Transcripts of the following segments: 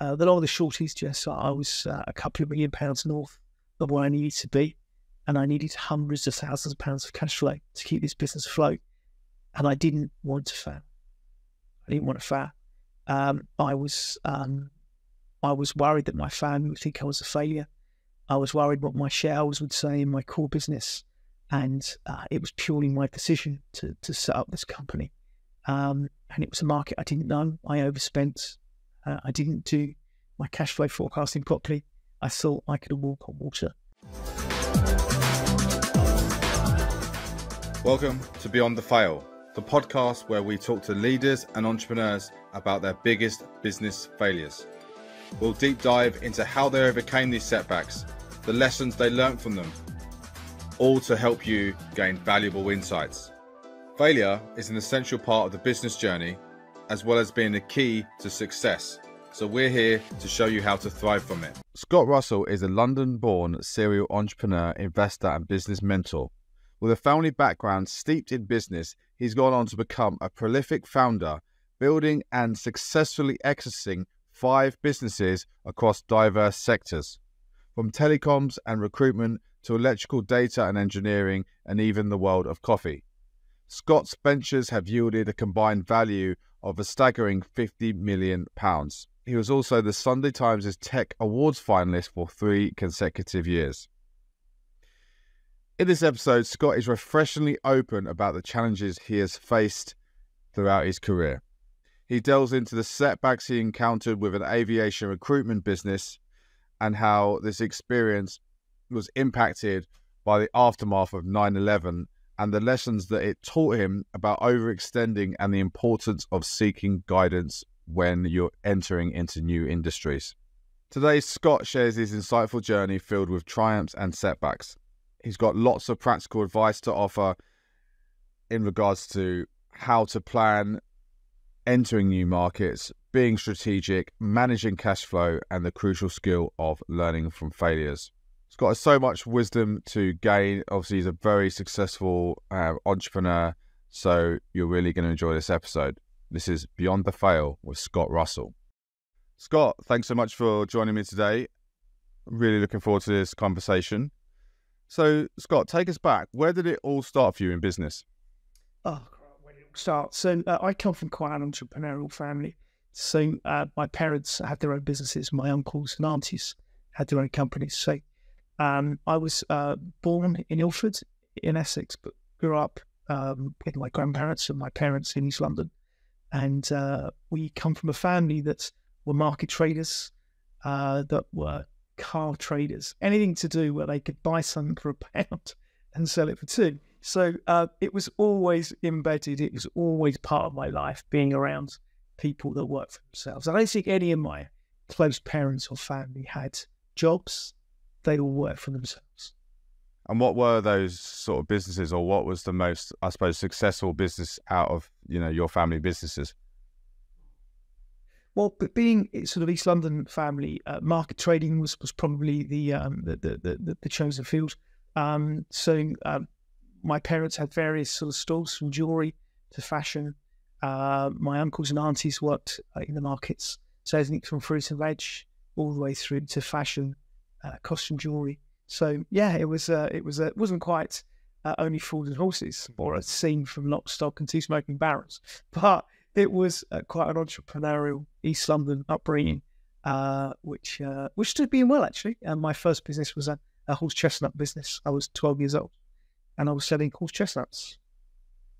Uh, the long the short is just I was uh, a couple of million pounds north of where I needed to be, and I needed hundreds of thousands of pounds of cash flow to keep this business afloat. And I didn't want to fail. I didn't want to fail. Um, I was um, I was worried that my family would think I was a failure. I was worried what my shareholders would say in my core business, and uh, it was purely my decision to to set up this company. Um, and it was a market I didn't know. I overspent. Uh, I didn't do my cash flow forecasting properly. I thought I could walk on water. Welcome to Beyond the Fail, the podcast where we talk to leaders and entrepreneurs about their biggest business failures. We'll deep dive into how they overcame these setbacks, the lessons they learned from them, all to help you gain valuable insights. Failure is an essential part of the business journey, as well as being the key to success. So we're here to show you how to thrive from it. Scott Russell is a London born serial entrepreneur, investor, and business mentor. With a family background steeped in business, he's gone on to become a prolific founder, building and successfully exiting five businesses across diverse sectors, from telecoms and recruitment to electrical data and engineering, and even the world of coffee. Scott's ventures have yielded a combined value of a staggering £50 million. He was also the Sunday Times' Tech Awards finalist for three consecutive years. In this episode, Scott is refreshingly open about the challenges he has faced throughout his career. He delves into the setbacks he encountered with an aviation recruitment business and how this experience was impacted by the aftermath of 9 11 and the lessons that it taught him about overextending and the importance of seeking guidance when you're entering into new industries. Today, Scott shares his insightful journey filled with triumphs and setbacks. He's got lots of practical advice to offer in regards to how to plan entering new markets, being strategic, managing cash flow, and the crucial skill of learning from failures. Has got so much wisdom to gain. Obviously, he's a very successful uh, entrepreneur, so you're really going to enjoy this episode. This is Beyond the Fail with Scott Russell. Scott, thanks so much for joining me today. Really looking forward to this conversation. So, Scott, take us back. Where did it all start for you in business? Oh, where it start. So uh, I come from quite an entrepreneurial family. So uh, my parents had their own businesses. My uncles and aunties had their own companies. So um, I was uh, born in Ilford, in Essex, but grew up um, with my grandparents and my parents in East London. And uh, we come from a family that were market traders, uh, that were car traders, anything to do where they could buy something for a pound and sell it for two. So uh, it was always embedded. It was always part of my life being around people that work for themselves. I don't think any of my close parents or family had jobs. They all work for themselves. And what were those sort of businesses, or what was the most, I suppose, successful business out of you know your family businesses? Well, being sort of East London family, uh, market trading was was probably the um, the, the, the, the chosen field. Um, so um, my parents had various sort of stalls from jewelry to fashion. Uh, my uncles and aunties worked uh, in the markets, so everything from fruit and veg all the way through to fashion, uh, costume jewelry. So yeah, it was uh, it was uh, it wasn't quite uh, only fools and horses or a scene from Lock, Stock and Two Smoking Barrels, but it was quite an entrepreneurial East London upbringing, which which stood me in well actually. And my first business was a, a horse chestnut business. I was twelve years old and I was selling horse chestnuts.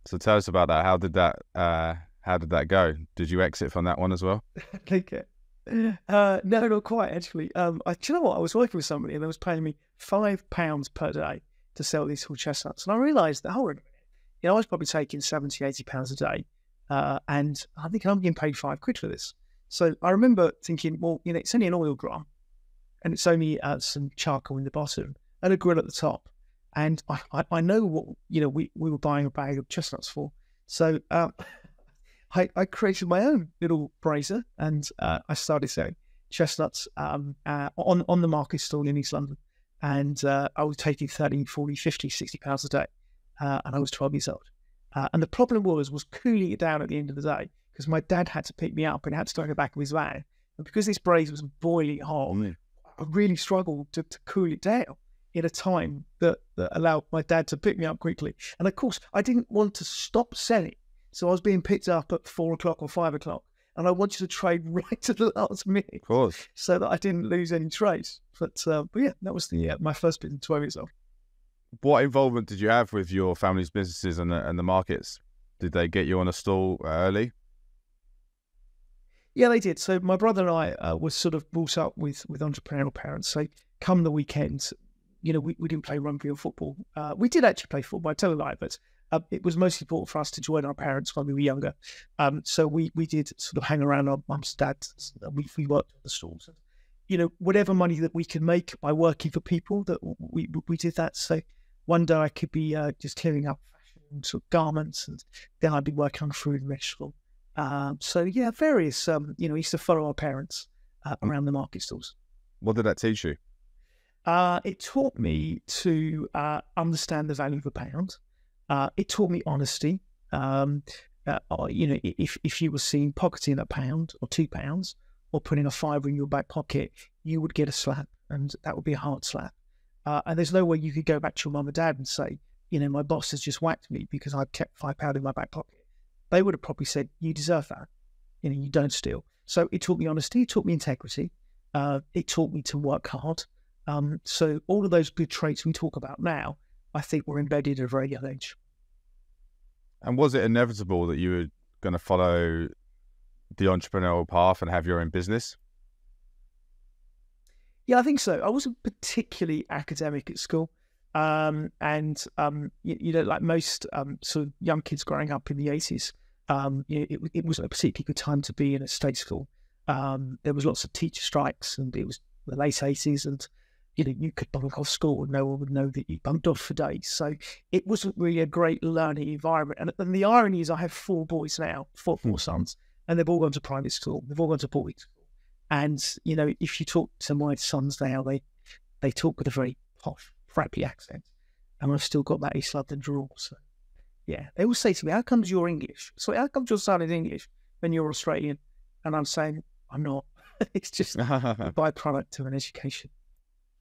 So tell us about that. How did that uh, how did that go? Did you exit from that one as well? think it. Uh, no, not quite actually. Um, I, do you know what? I was working with somebody and they was paying me five pounds per day to sell these horse chestnuts, and I realised that hold on you know, I was probably taking 70, 80 pounds a day, uh, and I think I'm getting paid five quid for this. So I remember thinking, well, you know, it's only an oil drum, and it's only uh, some charcoal in the bottom and a grill at the top and I, I, I, know what you know we, we were buying a bag of chestnuts for. So um, I, I created my own little brazier and uh, I started selling chestnuts um, uh, on on the market stall in East London, and uh, I was taking 30, 40, 50, 60 pounds a day, uh, and I was 12 years old. Uh, and the problem was was cooling it down at the end of the day because my dad had to pick me up and had to go in the back of his van And because this braise was boiling hot, Mm. I really struggled to, to cool it down in a time that, that allowed my dad to pick me up quickly. And of course, I didn't want to stop selling. So I was being picked up at four o'clock or five o'clock. And I wanted to trade right to the last minute Of course. so that I didn't lose any trades. But, uh, but yeah, that was the uh, my first business, 12 years old. What involvement did you have with your family's businesses and the, and the markets? Did they get you on a stall early? Yeah, they did. So my brother and I uh, was sort of brought up with with entrepreneurial parents. So come the weekends, you know, we, we didn't play rugby or football. Uh, we did actually play football. I tell a lie, but uh, it was most important for us to join our parents when we were younger. Um, so we we did sort of hang around our mum's dad's. We we worked at the stalls. You know, whatever money that we could make by working for people, that we we did that. So one day I could be uh, just clearing up fashion sort of garments, and then I'd be working on food and restaurant. Um, so yeah, various. Um, you know, we used to follow our parents uh, around the market stalls. What did that teach you? Uh, it taught me to uh, understand the value of a pound. Uh, it taught me honesty. Um, uh, you know, if if you were seen pocketing a pound or two pounds or putting a fiver in your back pocket, you would get a slap, and that would be a hard slap. Uh, and there's no way you could go back to your mum and dad and say, you know, my boss has just whacked me because I've kept five pound in my back pocket. They would have probably said, you deserve that. You know, you don't steal. So it taught me honesty. It taught me integrity. Uh, it taught me to work hard. Um, so all of those good traits we talk about now, I think were embedded at a very young age. And was it inevitable that you were going to follow the entrepreneurial path and have your own business? Yeah, I think so. I wasn't particularly academic at school. Um, and, um, you, you know, like most um, sort of young kids growing up in the 80s, um, you know, it, it wasn't a particularly good time to be in a state school. Um, there was lots of teacher strikes and it was the late 80s and, you know, you could bunk off school and no one would know that you bunked off for days. So it wasn't really a great learning environment. And, and the irony is I have four boys now, four, hmm. four sons, and they've all gone to private school. They've all gone to boarding school. And you know, if you talk to my sons now, they they talk with a very posh, frappy accent, and I've still got that East London drawl. So yeah, they always say to me, "How comes you're English? So how comes your son is English when you're Australian?" And I'm saying, "I'm not. it's just a byproduct of an education."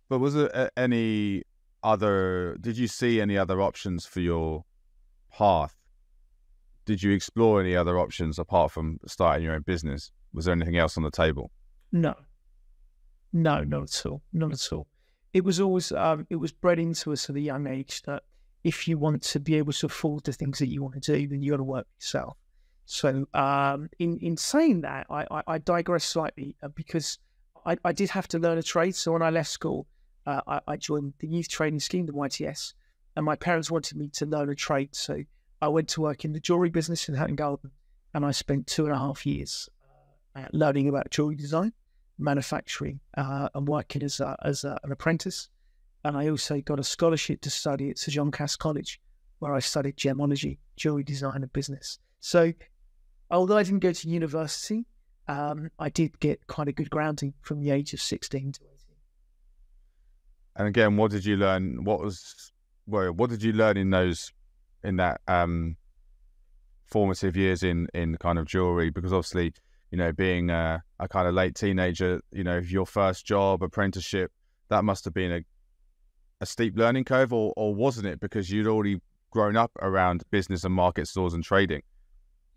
But was there any other? Did you see any other options for your path? Did you explore any other options apart from starting your own business? Was there anything else on the table? No, no, not at all, not at all. It was always um, it was bred into us at a young age that if you want to be able to afford the things that you want to do, then you got to work yourself. So, um, in in saying that, I, I, I digress slightly uh, because I, I did have to learn a trade. So when I left school, uh, I, I joined the youth training scheme, the YTS, and my parents wanted me to learn a trade. So I went to work in the jewelry business in Hatton Garden, and I spent two and a half years uh, learning about jewelry design, manufacturing, uh, and working as a, as a, an apprentice. And I also got a scholarship to study at Sir John Cass College, where I studied gemology, jewelry design, and business. So, although I didn't go to university, um, I did get quite a good grounding from the age of 16 to 18. And again, what did you learn? What was well, what did you learn in those in that um formative years in in kind of jewelry? Because obviously, you know, being a, a kind of late teenager, you know, your first job, apprenticeship, that must have been a a steep learning curve, or or wasn't it? Because you'd already grown up around business and market stores and trading.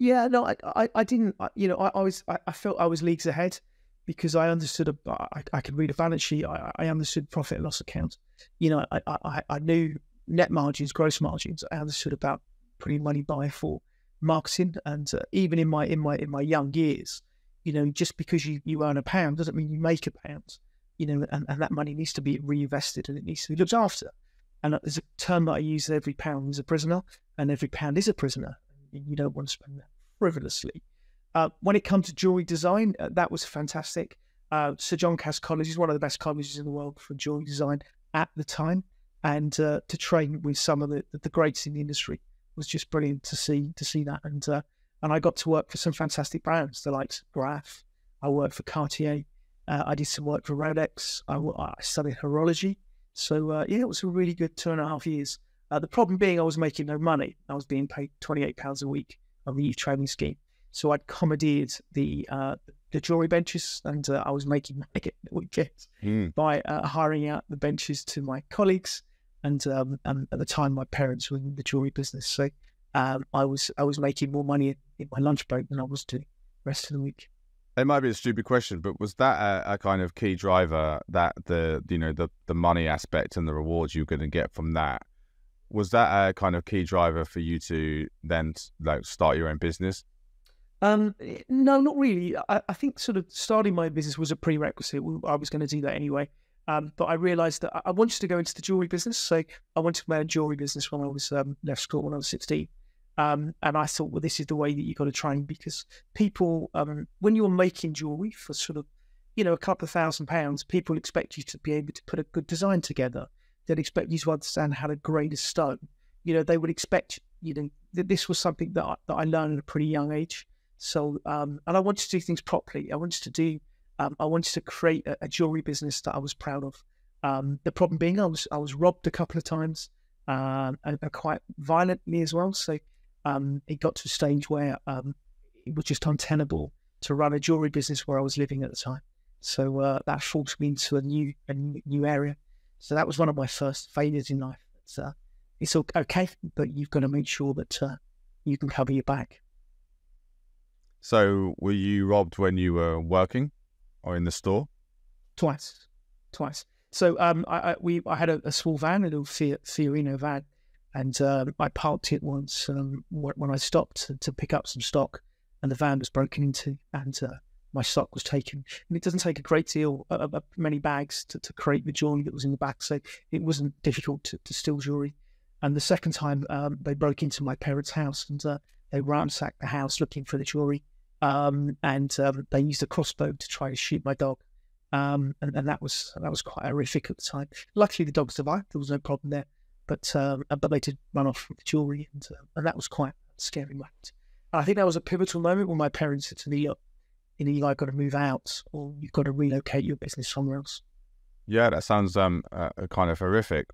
Yeah, no, I, I, I didn't. You know, I, I was, I, I felt I was leagues ahead because I understood. A, I, I could read a balance sheet. I, I understood profit and loss account. You know, I, I, I knew net margins, gross margins. I understood about putting money by for marketing, and uh, even in my in my in my young years, you know, just because you, you earn a pound doesn't mean you make a pound. You know, and, and that money needs to be reinvested and it needs to be looked after. And there's a term that I use: every pound is a prisoner, and every pound is a prisoner. You don't want to spend that frivolously. Uh, when it comes to jewelry design, uh, that was fantastic. Uh, Sir John Cass College is one of the best colleges in the world for jewelry design at the time, and uh, to train with some of the, the greats in the industry was just brilliant to see to see that. And uh, and I got to work for some fantastic brands, the likes of Graf. I worked for Cartier. I did some work for Rolex. I studied horology. So yeah, it was a really good two and a half years. The problem being I was making no money. I was being paid twenty eight pounds a week on the youth training scheme. So I'd commandeered the uh, the jewelry benches, and uh, I was making money at the weekends Mm. by uh, hiring out the benches to my colleagues. And, um, and at the time, my parents were in the jewelry business, so um, I was I was making more money in, in my lunch break than I was doing the rest of the week. It might be a stupid question, but was that a, a kind of key driver that the you know the the money aspect and the rewards you're going to get from that? Was that a kind of key driver for you to then like start your own business? Um, no, not really. I, I think sort of starting my business was a prerequisite. I was going to do that anyway. Um, but I realised that I- wanted to go into the jewelry business. So I wanted to make a jewelry business when I was um, left school when I was 16. Um, and I thought, well, this is the way that you've got to train because people, um, when you're making jewelry for sort of, you know, a couple of thousand pounds, people expect you to be able to put a good design together. They'd expect you to understand how to grade a stone. You know, they would expect, you know, that this was something that I, that I learned at a pretty young age. So, um, and I wanted to do things properly. I wanted to do, um, I wanted to create a, a jewelry business that I was proud of. Um, the problem being, I was I was robbed a couple of times, um, and, and quite violently as well. So, um, it got to a stage where um, it was just untenable to run a jewelry business where I was living at the time. So uh, that forced me into a new a new new area. So that was one of my first failures in life. It's, uh, it's okay, but you've got to make sure that uh, you can cover your back. So were you robbed when you were working or in the store? twice, twice. So um, I, I we I had a, a small van, a little Fiat Fiorino van, and um, I parked it once um, when I stopped to, to pick up some stock, and the van was broken into, and uh, my stock was taken. And it doesn't take a great deal, uh, uh, many bags to, to create the jewelry that was in the back, so it wasn't difficult to, to steal jewelry. And the second time, um, they broke into my parents' house and uh, they ransacked the house looking for the jewelry, um, and um, they used a crossbow to try to shoot my dog um, and, and that was that was quite horrific at the time. Luckily, the dog survived; there was no problem there. But um, but they did run off with the jewelry, and uh, and that was quite a scary moment. And I think that was a pivotal moment when my parents said to me, "Look, you know, you got to move out or you've got to relocate your business somewhere else." Yeah, that sounds um uh, kind of horrific.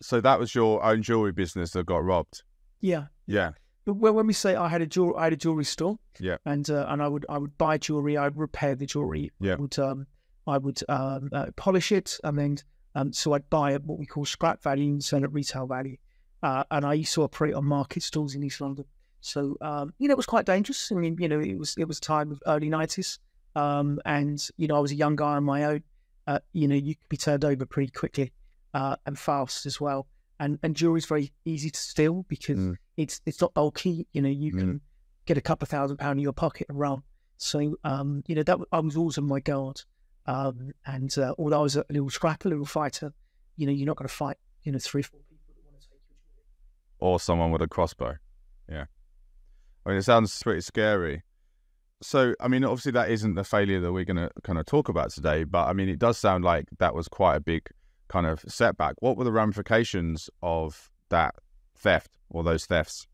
So that was your own jewelry business that got robbed. Yeah, Yeah. When we say I had a jewel, I had a jewelry store. Yeah. And uh, and I would I would buy jewelry. I'd repair the jewelry. Yeah. I would um I would um uh, polish it and then um so I'd buy at what we call scrap value and sell at retail value. Uh, and I used to operate on market stalls in East London. So um you know it was quite dangerous. I mean you know it was it was a time of early nineties. Um and you know I was a young guy on my own. Uh, you know you could be turned over pretty quickly uh, and fast as well. And and jewelry is very easy to steal because Mm. It's it's not bulky. You know, you Mm. can get a couple of thousand pound in your pocket and run. So, um, you know, that I was always on my guard. Um, and uh, although I was a little scrapper, a little fighter, you know, you're not going to fight, you know, three, four people that want to take your or someone with a crossbow. Yeah. I mean, it sounds pretty scary. So, I mean, obviously, that isn't the failure that we're going to kind of talk about today, but I mean, it does sound like that was quite a big kind of setback. What were the ramifications of that theft or those thefts?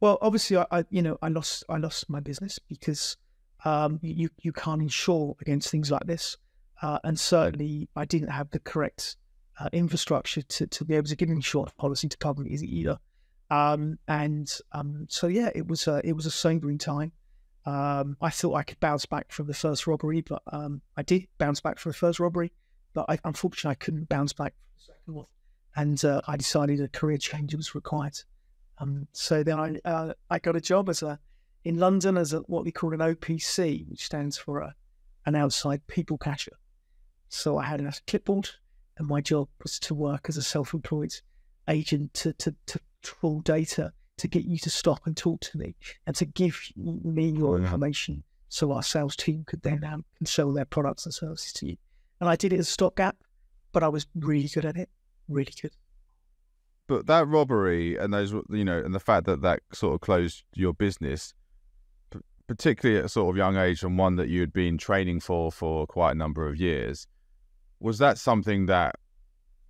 Well, obviously, I, I you know, I lost, I lost my business because um, you you can't insure against things like this, uh, and certainly I didn't have the correct uh, infrastructure to, to be able to get an insurance policy to cover me either. Um, and um, so yeah, it was a, it was a sobering time. Um, I thought I could bounce back from the first robbery, but um, I did bounce back from the first robbery, but I, unfortunately I couldn't bounce back from the second one, and uh, I decided a career change was required. Um, so then I uh, I got a job as a in London as a what we call an OPC, which stands for a, an outside people catcher. So I had a clipboard, and my job was to work as a self-employed agent to to to pull data to get you to stop and talk to me and to give me your information so our sales team could then um, can sell their products and services to you. And I did it as a stopgap, but I was really good at it, really good. But that robbery and those, you know, and the fact that that sort of closed your business, particularly at a sort of young age and one that you had been training for for quite a number of years, was that something that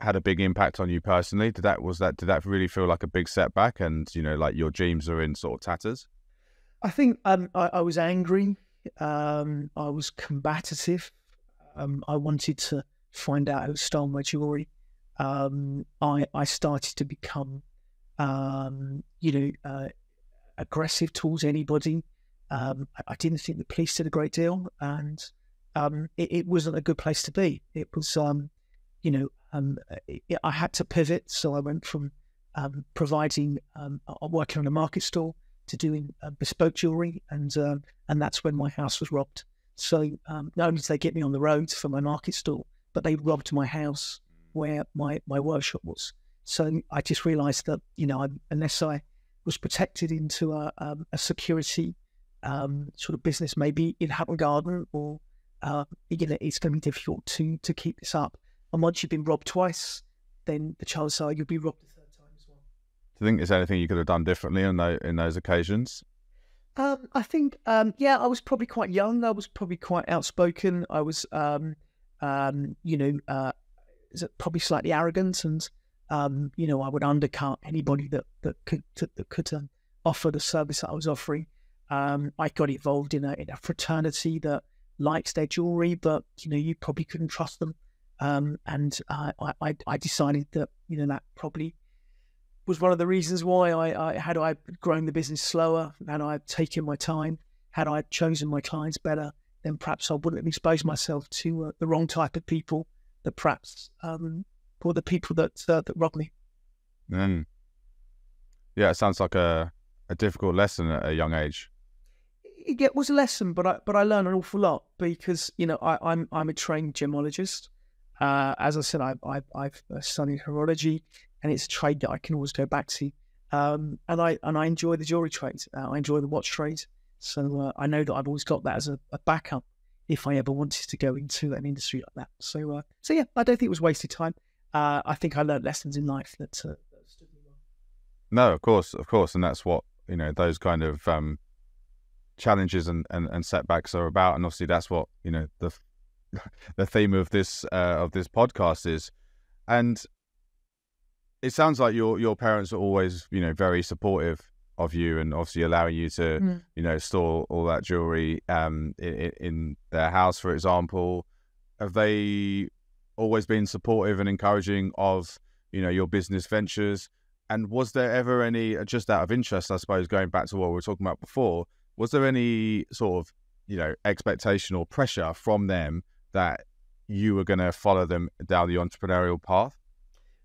had a big impact on you personally? Did that was that did that really feel like a big setback? And you know, like your dreams are in sort of tatters. I think um, I, I was angry. Um, I was combative. Um, I wanted to find out who stole my jewelry. Um, I I started to become, um, you know, uh, aggressive towards anybody Um, I, I, didn't think the police did a great deal, and um, it, it, wasn't a good place to be. It was, um, you know, um, it, I had to pivot, so I went from providing working on a market stall to doing uh, bespoke jewelry, and and that's when my house was robbed. So not only did they get me on the road for my market stall, but they robbed my house where my, my workshop was. So I just realised that you know I, unless I was protected into a, um, a security um, sort of business, maybe in Hatton Garden, or uh, you know, it's going to be difficult to to keep this up. And once you've been robbed twice, then the chances are you'll be robbed a third time as well. Do you think there's anything you could have done differently in those, in those occasions? Um, I think, um, yeah, I was probably quite young. I was probably quite outspoken. I was, um, um you know, uh, probably slightly arrogant, and um, you know, I would undercut anybody that that could that could um, offer the service that I was offering. Um, I got involved in a in a fraternity that liked their jewelry, but you know, you probably couldn't trust them. Um, and uh, I, I decided that you know that probably was one of the reasons why I, I had I grown the business slower, had I taken my time, had I chosen my clients better, then perhaps I wouldn't have exposed myself to uh, the wrong type of people that perhaps um, for the people that uh, that robbed me. Mm. Yeah, it sounds like a a difficult lesson at a young age. It was a lesson, but I but I learned an awful lot because you know I, am I'm, I'm a trained gemologist. Uh, as I said, I, I, I've uh, studied horology, and it's a trade that I can always go back to. Um, and I and I enjoy the jewelry trade. Uh, I enjoy the watch trade. So uh, I know that I've always got that as a, a, backup if I ever wanted to go into an industry like that. So uh, so yeah, I don't think it was wasted time. Uh, I think I learned lessons in life that, uh, stood me. No, of course, of course, and that's what you know. Those kind of um, challenges and, and, and setbacks are about, and obviously that's what you know the the theme of this uh, of this podcast is. And it sounds like your your parents are always you know very supportive of you and obviously allowing you to mm. you know store all that jewelry um in, in, their house for example. Have they always been supportive and encouraging of you know your business ventures? And was there ever any just out of interest i suppose going back to what we were talking about before was there any sort of you know expectation or pressure from them that you were going to follow them down the entrepreneurial path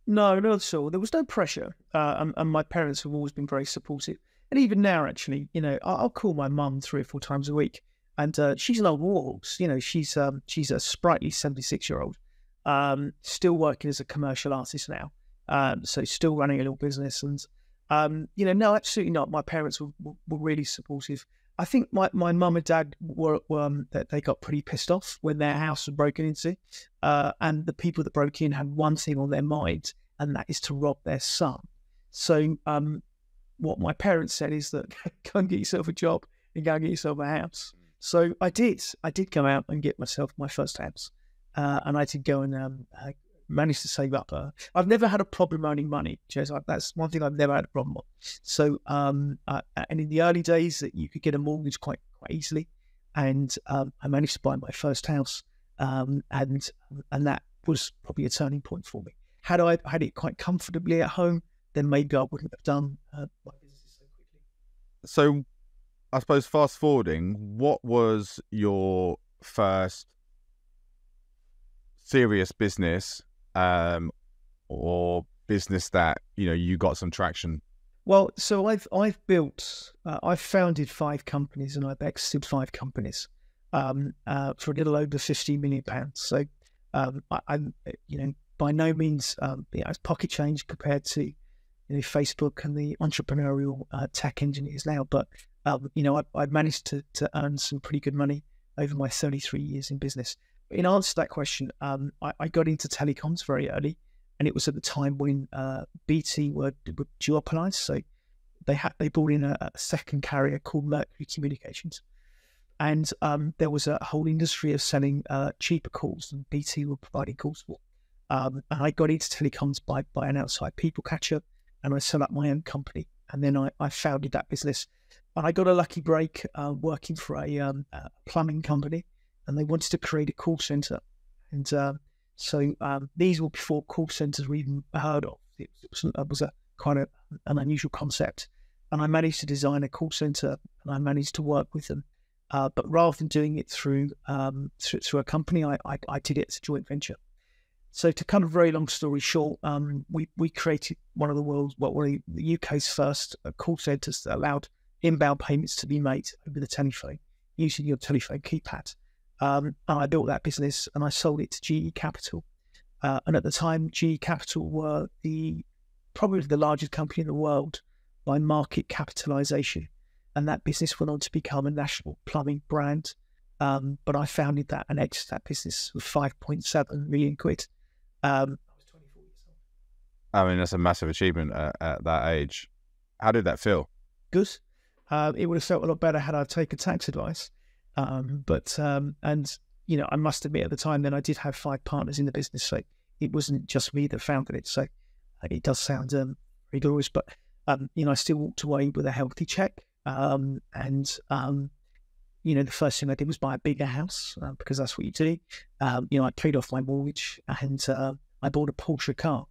no, not at all. There was no pressure, uh, and, and, my parents have always been very supportive. And even now, actually, you know, I'll, call my mum three or four times a week, and uh, she's an old warhorse. You know, she's um, she's a sprightly seventy-six year old, um, still working as a commercial artist now. Um, so still running a little business, and um, you know, no, absolutely not. My parents were, were really supportive. I think my, my mum and dad were, um, that they got pretty pissed off when their house was broken into, uh, and the people that broke in had one thing on their mind, and that is to rob their son. So, um, what my parents said is that go and get yourself a job and go and get yourself a house. So I did. I did come out and get myself my first house, uh, and I did go and um, managed to save up. Uh, I've never had a problem earning money, Jez. That's one thing I've never had a problem with. So, um, uh, and in the early days, you could get a mortgage quite quite easily, and um, I managed to buy my first house, um, and and that was probably a turning point for me. Had I had it quite comfortably at home, then maybe I wouldn't have done uh, my business so quickly. So, I suppose fast forwarding, what was your first serious business um, or business that you know you got some traction? Well, so I've I've built uh, I've founded five companies and I've exited five companies um, uh, for a little over fifty million pounds. So um, I, am you know by no means um, you know, pocket change compared to you know, Facebook and the entrepreneurial uh, tech engineers now, but um, you know I, I've managed to to earn some pretty good money over my 33 years in business in answer to that question, um, I, I, got into telecoms very early, and it was at the time when uh, BT were, were duopolized. So they had they brought in a, a, second carrier called Mercury Communications, and um, there was a whole industry of selling uh, cheaper calls than BT were providing calls for. Um, and I got into telecoms by by an outside people catcher, and I set up my own company, and then I, I founded that business. And I got a lucky break uh, working for a, um, a plumbing company and they wanted to create a call center. And um, so um, these were before call centers were even heard of. It was, it was a quite a, an unusual concept. and I managed to design a call center, and I managed to work with them. Uh, but rather than doing it through um, through, through, a company, I, I, I did it as a joint venture. So to kind of very long story short, um, we we created one of the world's what well, were the UK's first uh, call centres that allowed inbound payments to be made over the telephone using your telephone keypad. Um, and I built that business and I sold it to GE Capital. Uh, and at the time, GE Capital were the probably the largest company in the world by market capitalization. And that business went on to become a national plumbing brand. Um, but I founded that and exited that business with 5.7 million quid. Um, I was 24 years old. I mean, that's a massive achievement at, at that age. How did that feel? Good. Uh, it would have felt a lot better had I taken tax advice. Um, but, um, and, you know, I must admit at the time then I did have five partners in the business. So it wasn't just me that founded it. So it does sound um, very glorious, but um, you know, I still walked away with a healthy check. Um, and um, you know, the first thing I did was buy a bigger house uh, because that's what you do. Um, you know, I paid off my mortgage and uh, I bought a Porsche car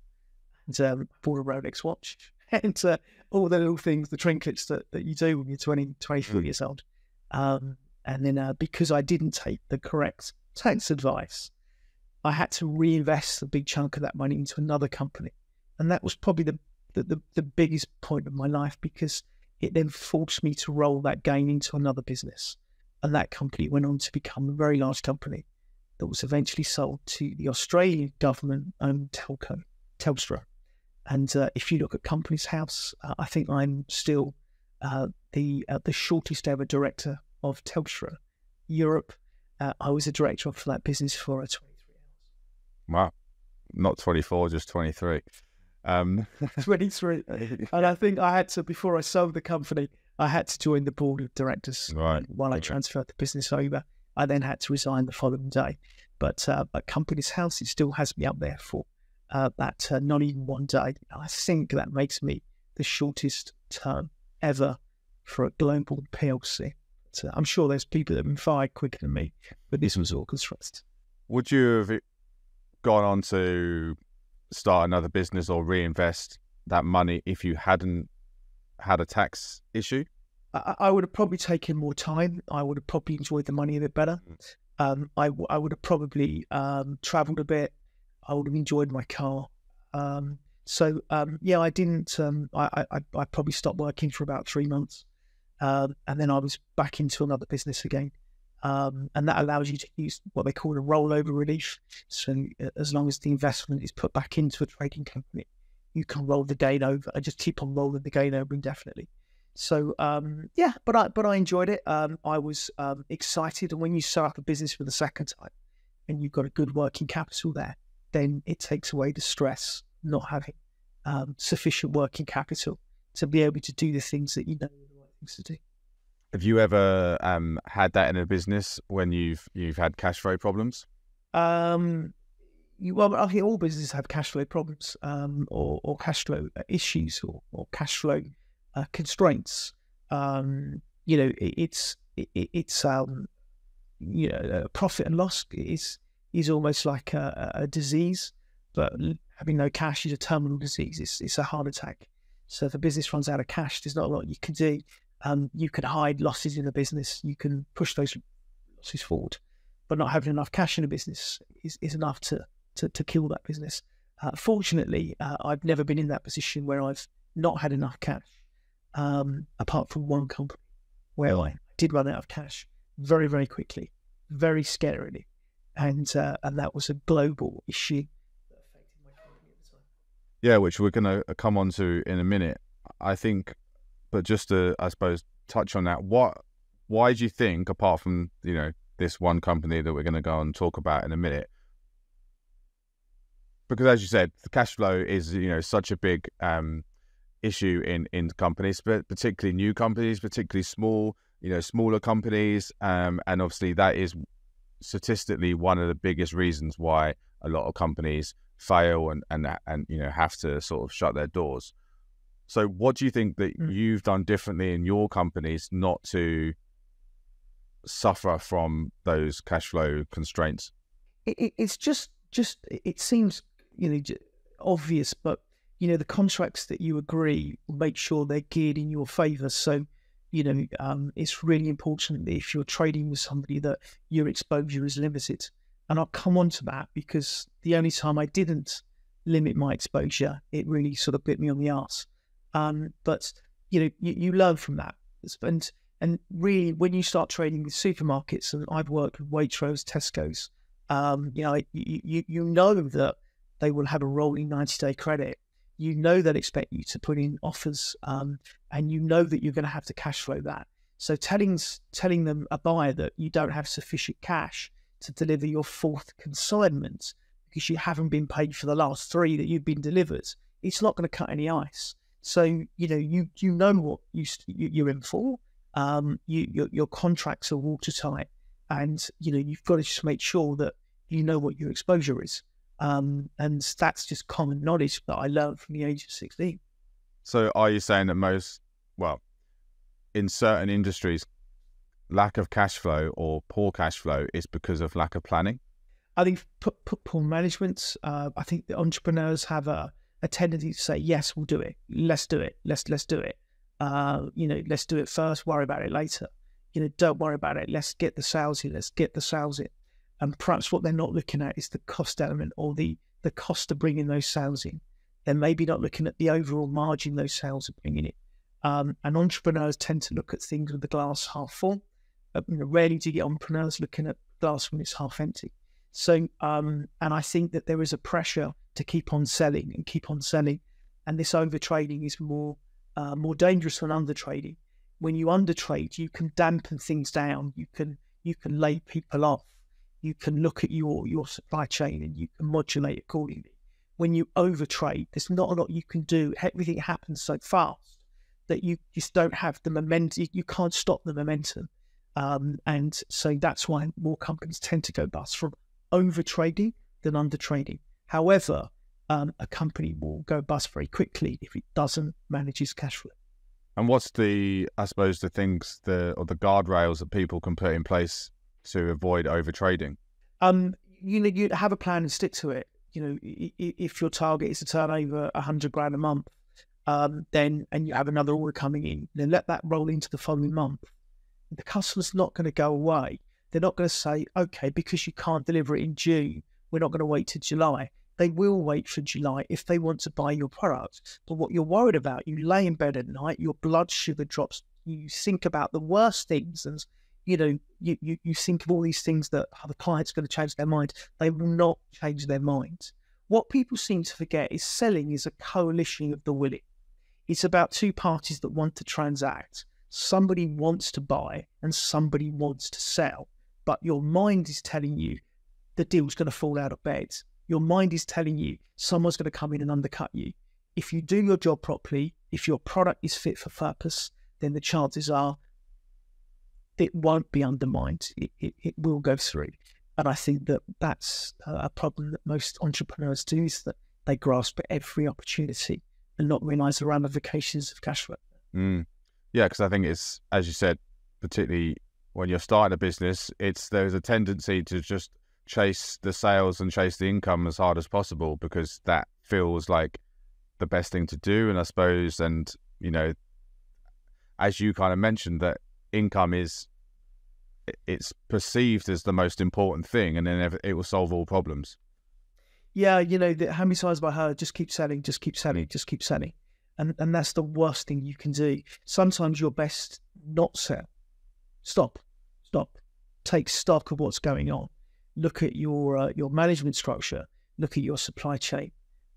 and um, bought a Rolex watch and uh, all the little things, the trinkets that, that you do when you're 20, 24 mm. years old. Um, and then uh, because I didn't take the correct tax advice, I had to reinvest a big chunk of that money into another company. And that was probably the the, the, the biggest point of my life because it then forced me to roll that gain into another business. And that company went on to become a very large company that was eventually sold to the Australian government owned telco, Telstra. And uh, if you look at Companies House, uh, I think I'm still uh, the uh, the shortest ever director of Telstra Europe. Uh, I was a director for that business for 23 hours. Wow. Not 24, just 23. Um, 23. and I think I had to, before I sold the company, I had to join the board of directors right. while I transferred the business over. I then had to resign the following day. But uh, at Companies House, it still has me up there for uh, that uh, not even one day. I think that makes me the shortest term ever for a global PLC. So I'm sure there's people that have been fired quicker than me, but this was orchestrated. Would you have gone on to start another business or reinvest that money if you hadn't had a tax issue? I, I would have probably taken more time. I would have probably enjoyed the money a bit better. Mm. Um, I, I would have probably um, traveled a bit. I would have enjoyed my car. Um, so um, yeah, I didn't. Um, I, I, I probably stopped working for about three months, um, and then I was back into another business again. Um, and that allows you to use what they call a rollover relief. So uh, as long as the investment is put back into a trading company, you can roll the gain over and just keep on rolling the gain over indefinitely. So um, yeah, but I but I enjoyed it. Um, I was um, excited, and when you start up a business for the second time, and you've got a good working capital there, then it takes away the stress not having um, sufficient working capital to be able to do the things that you know are the right things to do. Have you ever um, had that in a business when you've you've had cash flow problems? Um, you, well, I think all businesses have cash flow problems, um, or, or cash flow issues, or, or cash flow uh, constraints. Um, you know, it, it's it, it's um, you know, profit and loss is is almost like a, a disease, but having no cash is a terminal disease. It's it's a heart attack. So if a business runs out of cash, there's not a lot you can do. Um, you can hide losses in the business. You can push those losses forward, but not having enough cash in a business is, is enough to, to, to kill that business. Uh, fortunately, uh, I've never been in that position where I've not had enough cash, um, apart from one company where I did run out of cash very, very quickly, very scarily, and uh, and that was a global issue. Yeah, which we're going to come on to in a minute. I think but just to, I suppose, touch on that, what, why do you think, apart from you know this one company that we're going to go and talk about in a minute, because as you said, the cash flow is you know such a big um, issue in in companies, but particularly new companies, particularly small, you know, smaller companies, um, and obviously that is statistically one of the biggest reasons why a lot of companies fail and and and you know have to sort of shut their doors. So, what do you think that mm. you've done differently in your companies not to suffer from those cash flow constraints? It, it, it's just, just it seems you know obvious, but you know, the contracts that you agree, make sure they're geared in your favour. So, you know, um, it's really important that if you're trading with somebody that your exposure is limited. And I'll come on to that because the only time I didn't limit my exposure, it really sort of bit me on the ass. Um, but you know, you, you learn from that. And and really, when you start trading with supermarkets, and I've worked with Waitrose, Tesco's, um, you know, you, you know that they will have a rolling ninety day credit. You know they'll expect you to put in offers, um, and you know that you're going to have to cash flow that. So telling telling them a buyer that you don't have sufficient cash to deliver your fourth consignment because you haven't been paid for the last three that you've been delivered, it's not going to cut any ice. So you know you you know what you you're in for. Um, you your, your contracts are watertight, and you know you've got to just make sure that you know what your exposure is. Um, and that's just common knowledge that I learned from the age of sixteen. So, are you saying that most, well, in certain industries, lack of cash flow or poor cash flow is because of lack of planning? I think poor management. Uh, I think the entrepreneurs have a, a tendency to say, "Yes, we'll do it. Let's do it. Let's let's do it." Uh, you know, let's do it first. Worry about it later. You know, don't worry about it. Let's get the sales in. Let's get the sales in. And perhaps what they're not looking at is the cost element or the the cost of bringing those sales in. They're maybe not looking at the overall margin those sales are bringing in. Um, and entrepreneurs tend to look at things with the glass half full. You know, rarely do you get entrepreneurs looking at glass when it's half empty. So, um, and I think that there is a pressure to keep on selling and keep on selling, and this overtrading is more uh, more dangerous than undertrading. When you undertrade, you can dampen things down. You can you can lay people off. You can look at your your supply chain and you can modulate accordingly. When you overtrade, there's not a lot you can do. Everything happens so fast that you just don't have the momentum. You can't stop the momentum. Um, and so that's why more companies tend to go bust from over trading than under trading. However, um, a company will go bust very quickly if it doesn't manage its cash flow. And what's the, I suppose, the things, the or the guardrails that people can put in place to avoid over trading? Um, you know, you have a plan and stick to it. You know, if your target is to turn over a hundred grand a month, um, then and you have another order coming in, then let that roll into the following month. The customer's not going to go away. They're not going to say, okay, because you can't deliver it in June, we're not going to wait to July. They will wait for July if they want to buy your product. But what you're worried about, you lay in bed at night, your blood sugar drops, you think about the worst things, and you know, you, you, you think of all these things that oh, the client's going to change their mind. They will not change their mind. What people seem to forget is selling is a coalition of the willing. It's about two parties that want to transact. Somebody wants to buy and somebody wants to sell but your mind is telling you the deal's going to fall out of bed. Your mind is telling you someone's going to come in and undercut you. If you do your job properly, if your product is fit for purpose, then the chances are it won't be undermined. It, it, it will go through. And I think that that's a problem that most entrepreneurs do is that they grasp at every opportunity and not realize the ramifications of cash flow. Mm. Yeah, because I think it's, as you said, particularly when you're starting a business, it's there's a tendency to just chase the sales and chase the income as hard as possible because that feels like the best thing to do. And I suppose, and you know, as you kind of mentioned, that income is it's perceived as the most important thing, and then it will solve all problems. Yeah, you know, the, how many times I heard just keep selling, just keep selling, just keep selling, and and that's the worst thing you can do. Sometimes you're best not sell, stop, stop, take stock of what's going on, look at your uh, your management structure, look at your supply chain,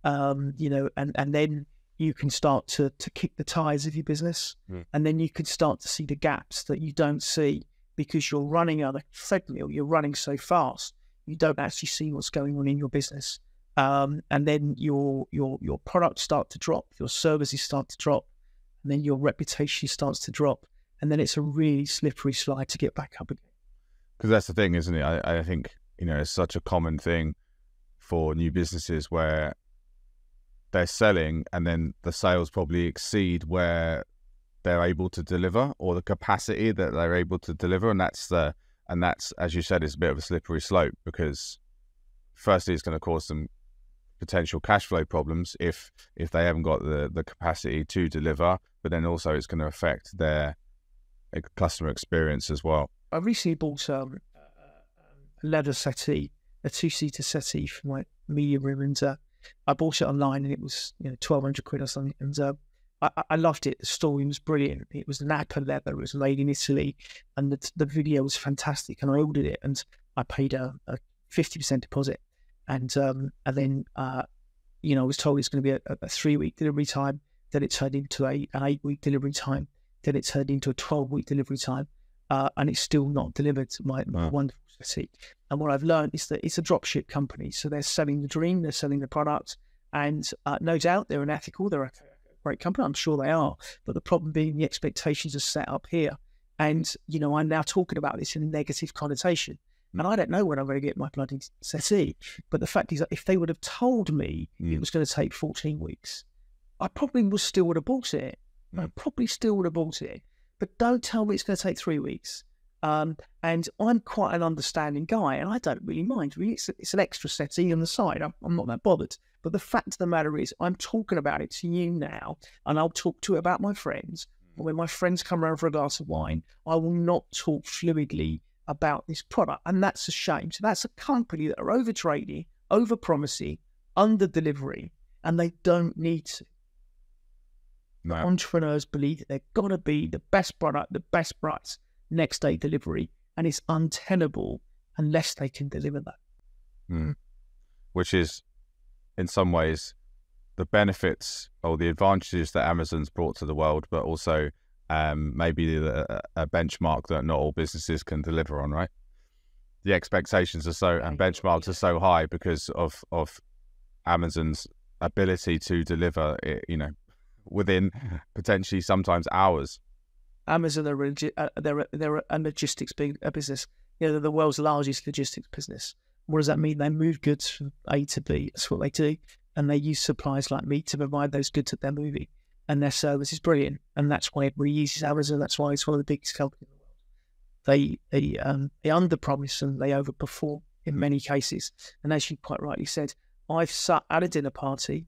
um, you know, and and then you can start to to kick the tires of your business, mm. and then you can start to see the gaps that you don't see because you're running on a treadmill, you're running so fast, you don't actually see what's going on in your business. Um, and then your your your products start to drop, your services start to drop, and then your reputation starts to drop, and then it's a really slippery slide to get back up again. Because that's the thing, isn't it? I, I think you know it's such a common thing for new businesses where they're selling and then the sales probably exceed where they're able to deliver or the capacity that they're able to deliver and that's the and that's as you said is a bit of a slippery slope because firstly it's going to cause them potential cash flow problems if if they haven't got the the capacity to deliver. But then also it's going to affect their customer experience as well. I recently bought um, a leather settee, a two seater settee for my media room, and uh, I bought it online, and it was you know twelve hundred quid or something, and uh, I, I, loved it. The story was brilliant. It was Nappa leather. It was made in Italy, and the, the video was fantastic. And I ordered it, and I paid a fifty percent deposit, and um, and then uh, you know I was told it's going to be a, a three week delivery time. Then it turned into a, an eight week delivery time. Then it turned into a twelve week delivery time, uh, and it's still not delivered. My, my wow. wonderful city. And what I've learned is that it's a dropship company, so they're selling the dream, they're selling the product, and uh, no doubt they're unethical. They're a great company. I'm sure they are. But the problem being the expectations are set up here. And, you know, I'm now talking about this in a negative connotation. And I don't know when I'm going to get my bloody settee. But the fact is that if they would have told me mm. it was going to take 14 weeks, I probably would still would have bought it. I probably still would have bought it. But don't tell me it's going to take three weeks. Um, and I'm quite an understanding guy, and I don't really mind. Really, it's, it's an extra settee on the side. I'm, I'm, not that bothered. But the fact of the matter is, I'm talking about it to you now, and I'll talk to it about my friends. When my friends come around for a glass of wine, I will not talk fluidly about this product, and that's a shame. So that's a company that are over trading, over promising, under delivering, and they don't need to. No. Entrepreneurs believe that they've got to be the best product, the best price next day delivery, and it's untenable unless they can deliver that. Mm. Which is, in some ways, the benefits or the advantages that Amazon's brought to the world, but also um, maybe a, a benchmark that not all businesses can deliver on, right? The expectations are so and benchmarks are so high because of of Amazon's ability to deliver, you know, within potentially sometimes hours. Amazon a, uh, they're they're a logistics big, a business. You know, they're the world's largest logistics business. What does that mean? They move goods from A to B. That's what they do, and they use suppliers like me to provide those goods that they're moving. And their service is brilliant, and that's why everybody uses Amazon. That's why it's one of the biggest companies in the world. They they um, they underpromise and they overperform in many cases. And as you quite rightly said, I've sat at a dinner party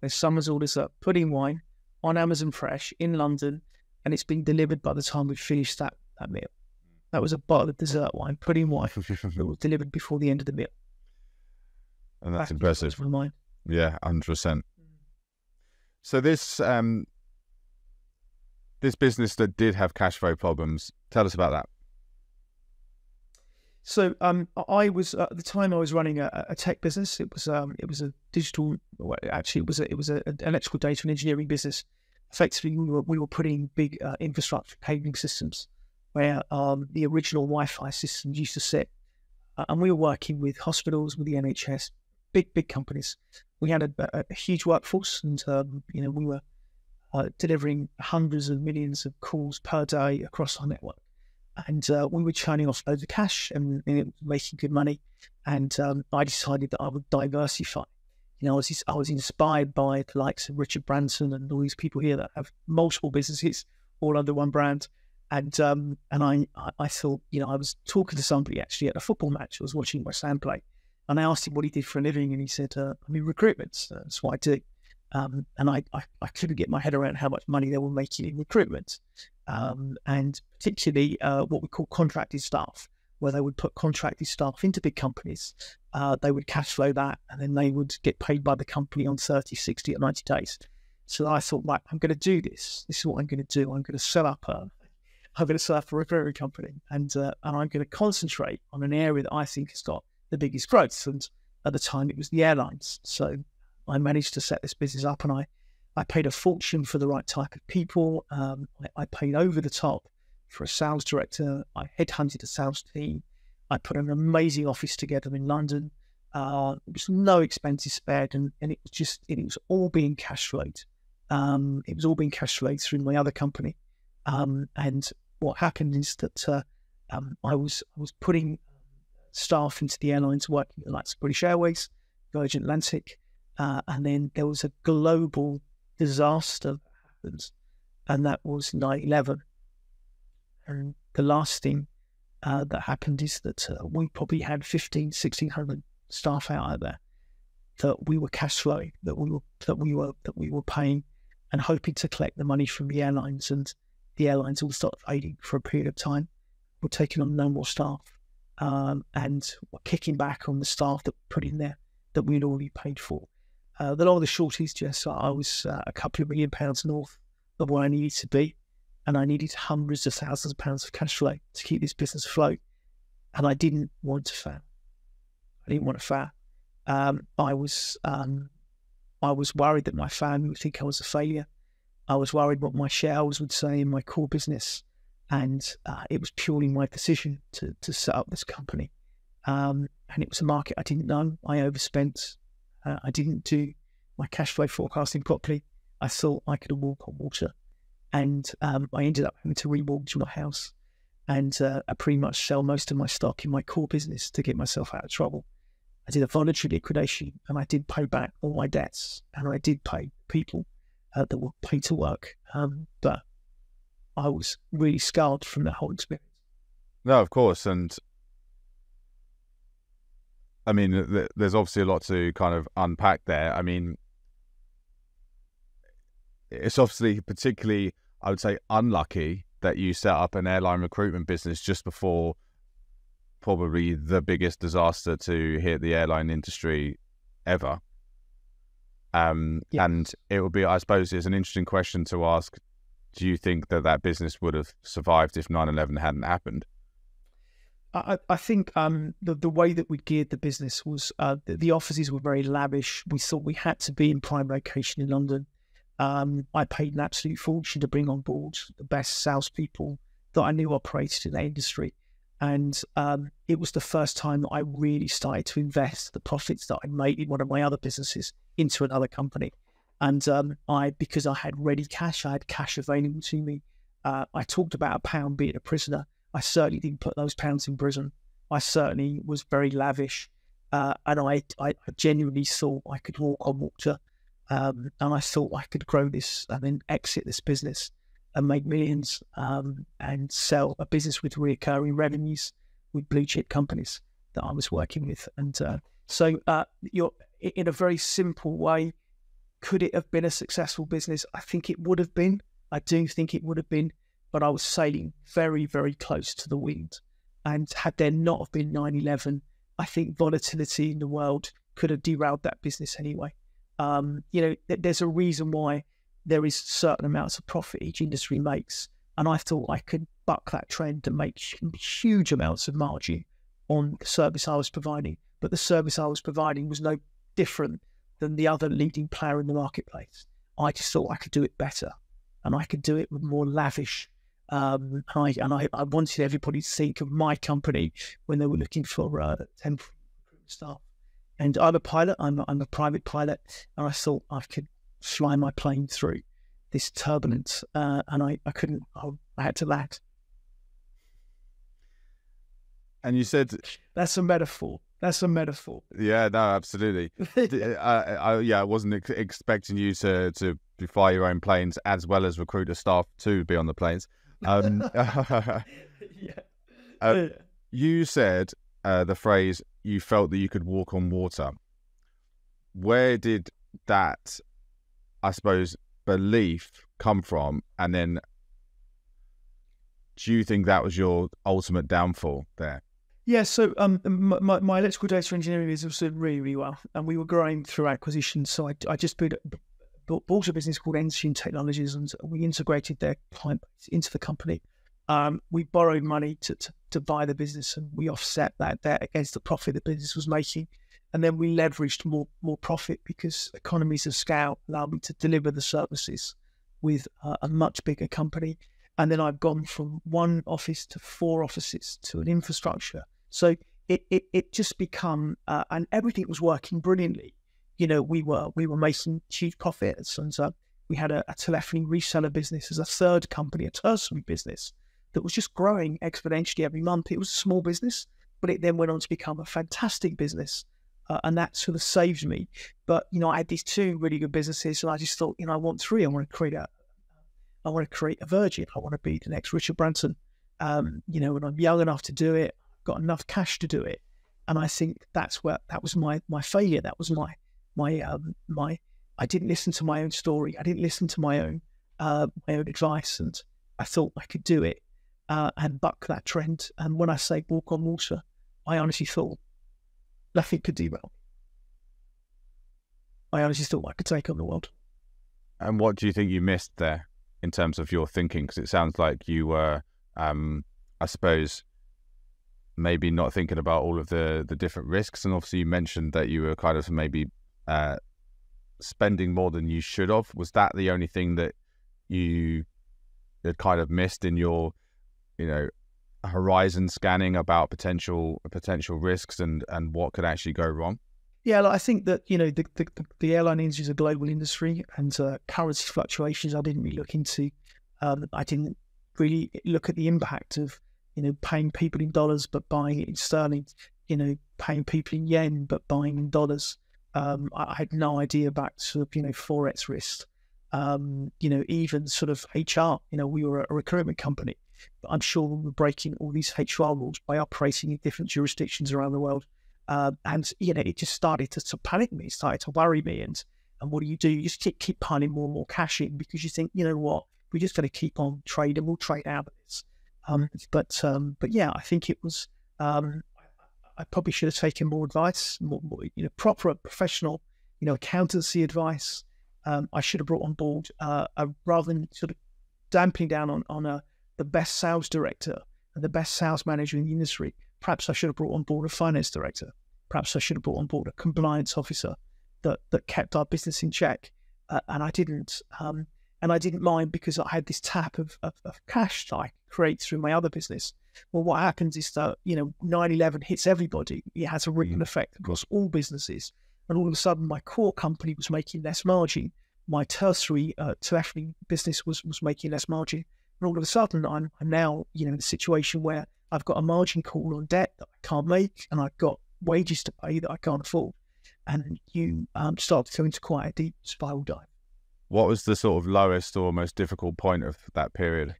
where someone's orders up pudding wine on Amazon Fresh in London and it's been delivered by the time we finished that, that meal. That was a bottle of dessert wine, pudding wine, that was delivered before the end of the meal. And that's Back impressive. Yeah, hundred percent. So this um, this business that did have cash flow problems, tell us about that. So um, I was uh, at the time I was running a, a tech business. It was um, it was a digital. Well, actually, it was a, it was an electrical data and engineering business effectively we were, we were putting big uh, infrastructure cabling systems where um, the original Wi-Fi systems used to sit, uh, and we were working with hospitals, with the NHS, big big companies. We had a, a huge workforce, and um, you know we were uh, delivering hundreds of millions of calls per day across our network, and uh, we were churning off loads of cash and, and making good money. And um, I decided that I would diversify you know, I was, I was inspired by the likes of Richard Branson and all these people here that have multiple businesses all under one brand. And um, and I, I thought, you know, I was talking to somebody actually at a football match. I was watching West Ham play, and I asked him what he did for a living, and he said, uh, "I mean, recruitment. That's what I do." Um, and I, I, I, couldn't get my head around how much money they were making in recruitment, um, and particularly uh, what we call contracted staff where they would put contracted staff into big companies. Uh, they would cash flow that and then they would get paid by the company on 30, 60, or 90 days. So I thought, right, I'm going to do this. This is what I'm going to do. I'm going to set up a, I'm going to set up a recruitment company and, uh, and I'm going to concentrate on an area that I think has got the biggest growth. And at the time, it was the airlines. So I managed to set this business up and I, I paid a fortune for the right type of people. Um, I, I paid over the top for a sales director. I headhunted a sales team. I put an amazing office together in London. Uh, there was no expenses spared, and, and it was just it was all being cash flowed. Um, it was all being cash flowed through my other company. Um, and what happened is that uh, um, I was I was putting staff into the airlines working at like British Airways, Virgin Atlantic, uh, and then there was a global disaster that happened, and that was 9/11. And the last thing uh, that happened is that uh, we probably had 15, 1600 staff out there. that we were cash flowing, that we were that we were that we were paying and hoping to collect the money from the airlines and the airlines all started fading for a period of time. We're taking on no more staff um, and we're kicking back on the staff that we put in there that we'd already paid for. Uh, the long and the short is just I was uh, a couple of million pounds north of where I needed to be, and I needed hundreds of thousands of pounds of cash flow to keep this business afloat. And I didn't want to fail. I didn't want to fail. Um, I was um, I was worried that my family would think I was a failure. I was worried what my shareholders would say in my core business, and uh, it was purely my decision to to set up this company. Um, and it was a market I didn't know. I overspent. Uh, I didn't do my cash flow forecasting properly. I thought I could walk on water, and um, I ended up having to remortgage my house and uh, I pretty much sell most of my stock in my core business to get myself out of trouble. I did a voluntary liquidation and I did pay back all my debts and I did pay people uh, that were paid to work. Um, but I was really scarred from that whole experience. No, of course. And I mean, th- there's obviously a lot to kind of unpack there. I mean, it's obviously particularly, I would say, unlucky that you set up an airline recruitment business just before probably the biggest disaster to hit the airline industry ever. Um, yeah. And it would be, I suppose, it's an interesting question to ask. Do you think that that business would have survived if 9 11 hadn't happened? I, I think um, the the way that we geared the business was uh, the, the, offices were very lavish. We thought we had to be in prime location in London. Um, I paid an absolute fortune to bring on board the best salespeople that I knew operated in the industry. And um, it was the first time that I really started to invest the profits that I made in one of my other businesses into another company. And um, I, because I had ready cash, I had cash available to me. Uh, I talked about a pound being a prisoner. I certainly didn't put those pounds in prison. I certainly was very lavish. Uh, and I, I genuinely thought I could walk on water. Um, and I thought I could grow this and then exit this business and make millions um, and sell a business with recurring revenues with blue chip companies that I was working with. And uh, so, uh, you're in a very simple way. Could it have been a successful business? I think it would have been. I do think it would have been, but I was sailing very, very close to the wind. And had there not been 9 11, I think volatility in the world could have derailed that business anyway. Um, you know, th- there's a reason why there is certain amounts of profit each industry makes, and I thought I could buck that trend and make huge amounts of margin on the service I was providing. But the service I was providing was no different than the other leading player in the marketplace. I just thought I could do it better, and I could do it with more lavish. Um, and I, and I, I wanted everybody to think of my company when they were looking for uh, temporary staff. And I'm a pilot. I'm a, I'm a private pilot, and I thought I could fly my plane through this turbulence, uh, and I, I couldn't. I, I had to land. And you said that's a metaphor. That's a metaphor. Yeah, no, absolutely. I, I, yeah, I wasn't ex- expecting you to to fly your own planes as well as recruit a staff to be on the planes. Um, yeah. Uh, you said uh, the phrase "you felt that you could walk on water." Where did that, I suppose, belief come from? And then, do you think that was your ultimate downfall there? Yeah, so um, my, my electrical data engineering is doing really, really well, and we were growing through acquisition. So I, I just built, bought a business called Entune Technologies, and we integrated their client base into the company. Um, we borrowed money to, to, to, buy the business and we offset that debt against the profit the business was making. And then we leveraged more more profit because economies of scale allowed me to deliver the services with uh, a much bigger company. And then I've gone from one office to four offices to an infrastructure. So it it, it just become uh, and everything was working brilliantly. You know, we were we were making huge profits, and uh, we had a, a telephony reseller business as a third company, a tertiary business that was just growing exponentially every month. It was a small business, but it then went on to become a fantastic business. Uh, and that sort of saved me. But, you know, I had these two really good businesses and I just thought, you know, I want three. I want to create a, I want to create a Virgin. I want to be the next Richard Branson. Um, you know, when I'm young enough to do it, got enough cash to do it. And I think that's where that was my my failure. That was my my um, my I didn't listen to my own story. I didn't listen to my own uh, my own advice, and I thought I could do it uh, and buck that trend. And when I say walk on water, I honestly thought nothing could derail. me. I honestly thought I could take on the world. And what do you think you missed there in terms of your thinking? Because it sounds like you were, um, I suppose, maybe not thinking about all of the the different risks. And obviously, you mentioned that you were kind of maybe uh, spending more than you should have. Was that the only thing that you had kind of missed in your, you know, horizon scanning about potential potential risks and and what could actually go wrong? Yeah, I think that you know the, the, the airline industry is a global industry, and uh, currency fluctuations I didn't really look into. Um, I didn't really look at the impact of you know paying people in dollars but buying it in sterling. You know, paying people in yen but buying in dollars. Um, I, had no idea about sort of you know forex risk. Um, you know, even sort of HR. You know, we were a recruitment company, but I'm sure we were breaking all these HR rules by operating in different jurisdictions around the world. Uh, and you know, it just started to, to panic me, started to worry me. And and what do you do? You just keep, keep piling more and more cash in because you think, you know what, we're just going to keep on trading. We'll trade out of this. Um, but um, but yeah, I think it was. Um, I probably should have taken more advice, more, more you know, proper professional, you know, accountancy advice. Um, I should have brought on board uh, a, rather than sort of damping down on on a, the best sales director and the best sales manager in the industry. Perhaps I should have brought on board a finance director perhaps I should have brought on board a compliance officer that that kept our business in check, uh, and I didn't. Um, and I didn't mind because I had this tap of, of, of, cash that I create through my other business. Well, what happens is that you know 9/11 hits everybody. It has a ripple mm. effect across all businesses, and all of a sudden, my core company was making less margin. My tertiary uh, tertiary business was was making less margin, and all of a sudden, I'm, I'm now you know in a situation where I've got a margin call on debt that I can't make, and I've got wages to pay that I can't afford. And you um, start to go into quite a deep spiral dive. What was the sort of lowest or most difficult point of that period?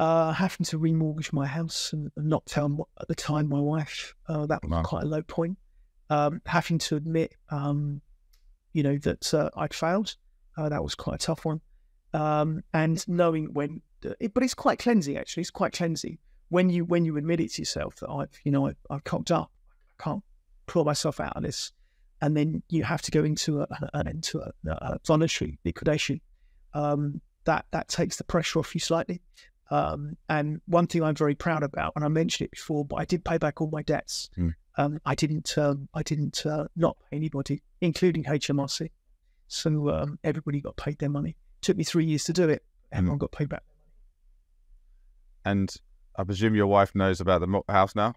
Uh, having to remortgage my house and, not tell at the time my wife. Uh, that was wow. quite a low point. Um, having to admit, um, you know, that uh, I'd failed. Uh, that was quite a tough one. Um, and knowing when, it, but it's quite cleansing actually. It's quite cleansing when you when you admit it to yourself that I've you know I've, I've cocked up. I can't pull myself out of this. And then you have to go into a, a into a, a, voluntary liquidation. Um, that that takes the pressure off you slightly. Um, and one thing I'm very proud about, and I mentioned it before, but I did pay back all my debts. Mm. Um, I didn't um, I didn't uh, not pay anybody, including HMRC. So um, everybody got paid their money. It took me three years to do it. Hmm. Everyone mm. got paid back. And I presume your wife knows about the house now.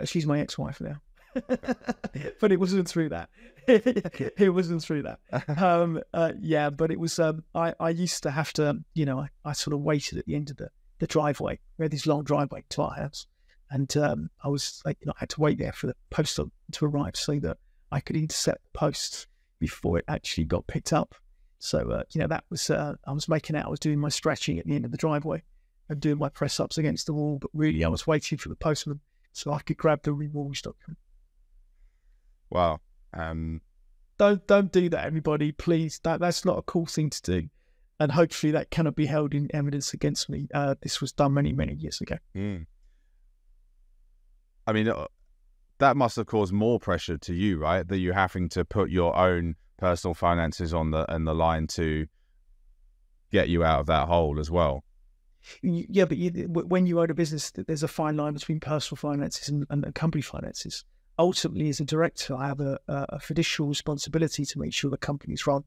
Uh, she's my ex-wife now. but it wasn't through that. it wasn't through that. Um, uh, yeah, but it was. Um, I I used to have to, you know, I, I sort of waited at the end of the, the driveway. We had this long driveway to our house, and um, I was, like, you know, I had to wait there for the post to arrive so that I could intercept the post before it actually got picked up. So uh, you know, that was uh, I was making out I was doing my stretching at the end of the driveway and doing my press ups against the wall, but really I was waiting for the postman so I could grab the remortgage document. Wow. Um, don't don't do that, everybody. Please, that that's not a cool thing to do, and hopefully that cannot be held in evidence against me. Uh, this was done many many years ago. Mm. I mean, uh, that must have caused more pressure to you, right? That you're having to put your own personal finances on the and the line to get you out of that hole as well. Yeah, but you, when you own a business, there's a fine line between personal finances and, and company finances. Ultimately, as a director, I have a, a, fiduciary responsibility to make sure the company's run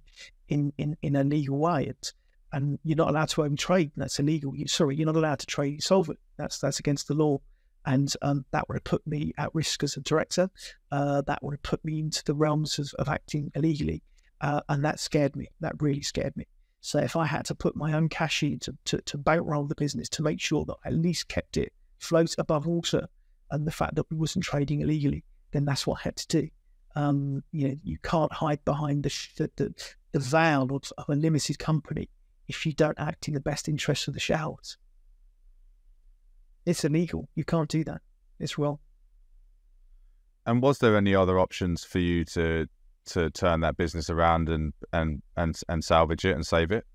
in, in, in a legal way. And, and you're not allowed to own trade. That's illegal. You, sorry, you're not allowed to trade insolvent. That's that's against the law. And um, that would have put me at risk as a director. Uh, that would have put me into the realms of, of acting illegally. Uh, and that scared me. That really scared me. So if I had to put my own cash in to, to, to bankroll the business to make sure that I at least kept it float above water and the fact that we wasn't trading illegally, then that's what I had to do. Um, you know, you can't hide behind the, the, the veil of, of, a limited company if you don't act in the best interest of the shareholders. It's illegal. You can't do that. It's wrong. And was there any other options for you to to turn that business around and and and and salvage it and save it?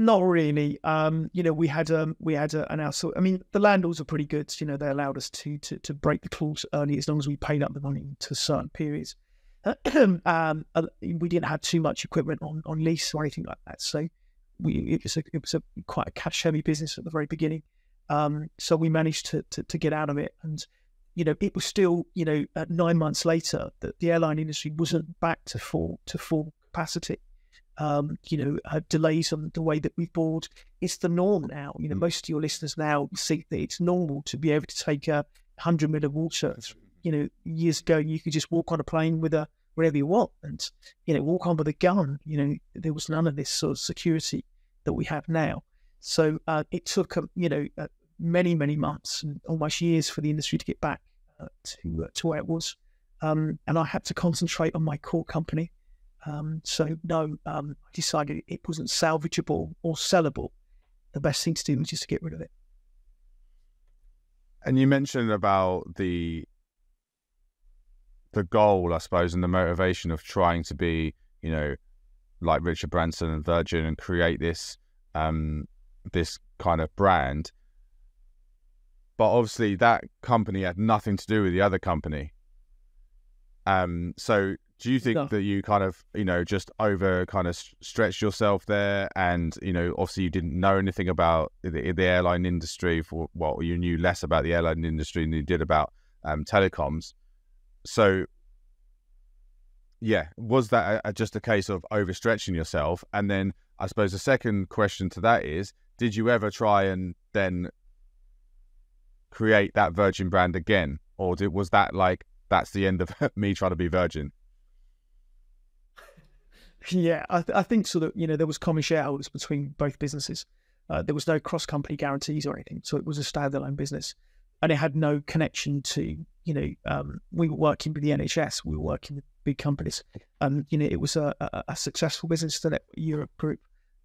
Not really. Um, you know, we had um, we had a, an outsource. I mean, the landlords are pretty good. You know, they allowed us to to to break the clause early as long as we paid up the money to certain periods. um, uh, we didn't have too much equipment on, on lease or anything like that, so we it was a, it was a quite a cash heavy business at the very beginning. Um, so we managed to, to to get out of it, and you know, it was still you know nine months later that the airline industry wasn't back to full to full capacity um, you know, uh, delays on the way that we board. It's the norm now. You know, mm. most of your listeners now see that it's normal to be able to take a hundred mil of water. You know, years ago you could just walk on a plane with a wherever you want, and you know, walk on with a gun. You know, there was none of this sort of security that we have now. So uh, it took, um, you know, uh, many many months and almost years for the industry to get back uh, to uh, to where it was. Um, and I had to concentrate on my core company um, so no, um, I decided it wasn't salvageable or sellable. The best thing to do was just to get rid of it. And you mentioned about the the goal, I suppose, and the motivation of trying to be, you know, like Richard Branson and Virgin and create this um, this kind of brand. But obviously, that company had nothing to do with the other company. Um, so do you think no. that you kind of, you know, just over kind of stretched yourself there, and you know, obviously you didn't know anything about the, the airline industry for well, you knew less about the airline industry than you did about um, telecoms. So, yeah, was that a, just a case of overstretching yourself? And then I suppose the second question to that is, did you ever try and then create that Virgin brand again, or did, was that like that's the end of me trying to be Virgin? Yeah, I, th- I, think sort of, you know, there was common shareholders between both businesses. Uh, there was no cross company guarantees or anything. So it was a standalone business and it had no connection to, you know, um, we were working with the NHS, we were working with big companies. And, you know, it was a, a, a successful business, the Europe Group.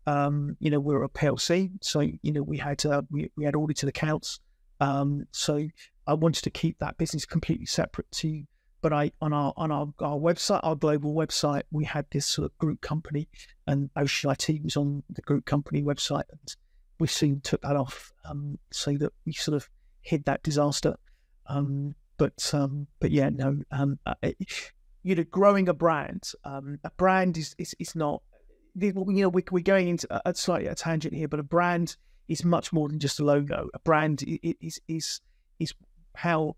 Um, you know, we are a PLC. So, you know, we had, uh, we, we had audited accounts. Um, so I wanted to keep that business completely separate to but I on our on our, our website, our global website, we had this sort of group company, and Ocean was on the group company website, and we soon took that off, um, so that we sort of hid that disaster. Um, but um, but yeah, no, um, uh, you know, growing a brand, um, a brand is is, is not. You know, we, we're going into a, slightly a tangent here, but a brand is much more than just a logo. A brand is is is how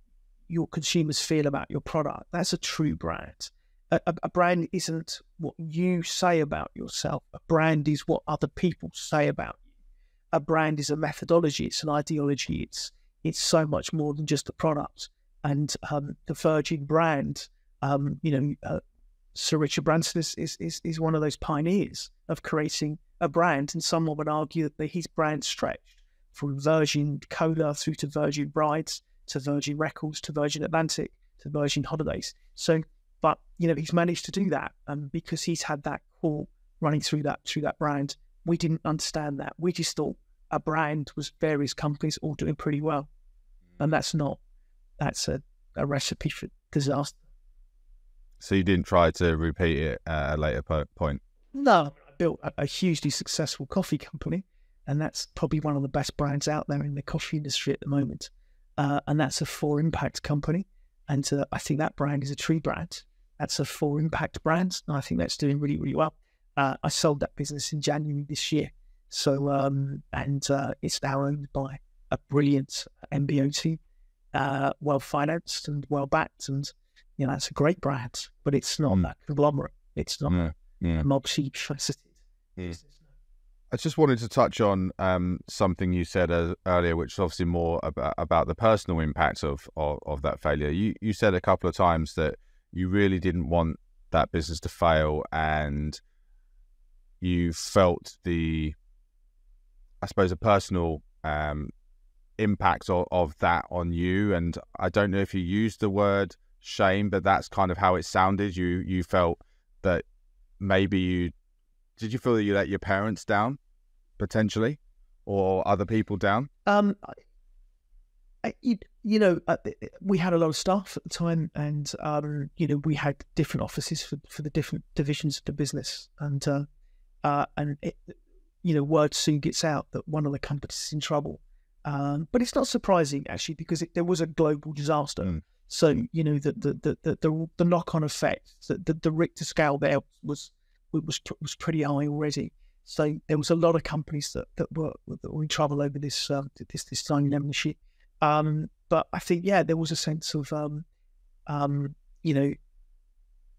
your consumers feel about your product. That's a true brand. A, a, brand isn't what you say about yourself. A brand is what other people say about you. A brand is a methodology. It's an ideology. It's it's so much more than just a product. And um, the Virgin brand, um, you know, uh, Sir Richard Branson is, is, is is one of those pioneers of creating a brand. And someone would argue that his brand stretched from Virgin Cola through to Virgin Brides to Virgin Records, to Virgin Atlantic, to Virgin Holidays. So, but you know, he's managed to do that, and um, because he's had that core running through that through that brand, we didn't understand that. We just thought a brand was various companies all doing pretty well, and that's not. That's a, a recipe for disaster. So you didn't try to repeat it at a later point. No, I built a, a hugely successful coffee company, and that's probably one of the best brands out there in the coffee industry at the moment uh, and that's a four impact company. And uh, I think that brand is a tree brand. That's a four impact brand, and I think that's doing really, really well. Uh, I sold that business in January this year, so um, and uh, it's now owned by a brilliant MBO team, uh, well financed and well backed, and you know that's a great brand. But it's not mm. that conglomerate. It's not yeah, yeah. mob sheep faceted. Mm. I just wanted to touch on um, something you said uh, earlier, which is obviously more about, about the personal impact of, of, of that failure. You you said a couple of times that you really didn't want that business to fail, and you felt the, I suppose, a personal um, impact of, of that on you. And I don't know if you used the word shame, but that's kind of how it sounded. You you felt that maybe you did you feel that you let your parents down potentially, or other people down? Um, I, you, you know, uh, we had a lot of staff at the time, and um, you know, we had different offices for, for the different divisions of the business, and uh, uh, and it, you know, word soon gets out that one of the companies is in trouble. Um, but it's not surprising actually because it, there was a global disaster. Mm. So you know the the the the, the knock on effect, the, the, the Richter scale there was was was pretty high already. So there was a lot of companies that, that were that were over this uh, this this 9/11 issue. Um, but I think yeah, there was a sense of um, um, you know,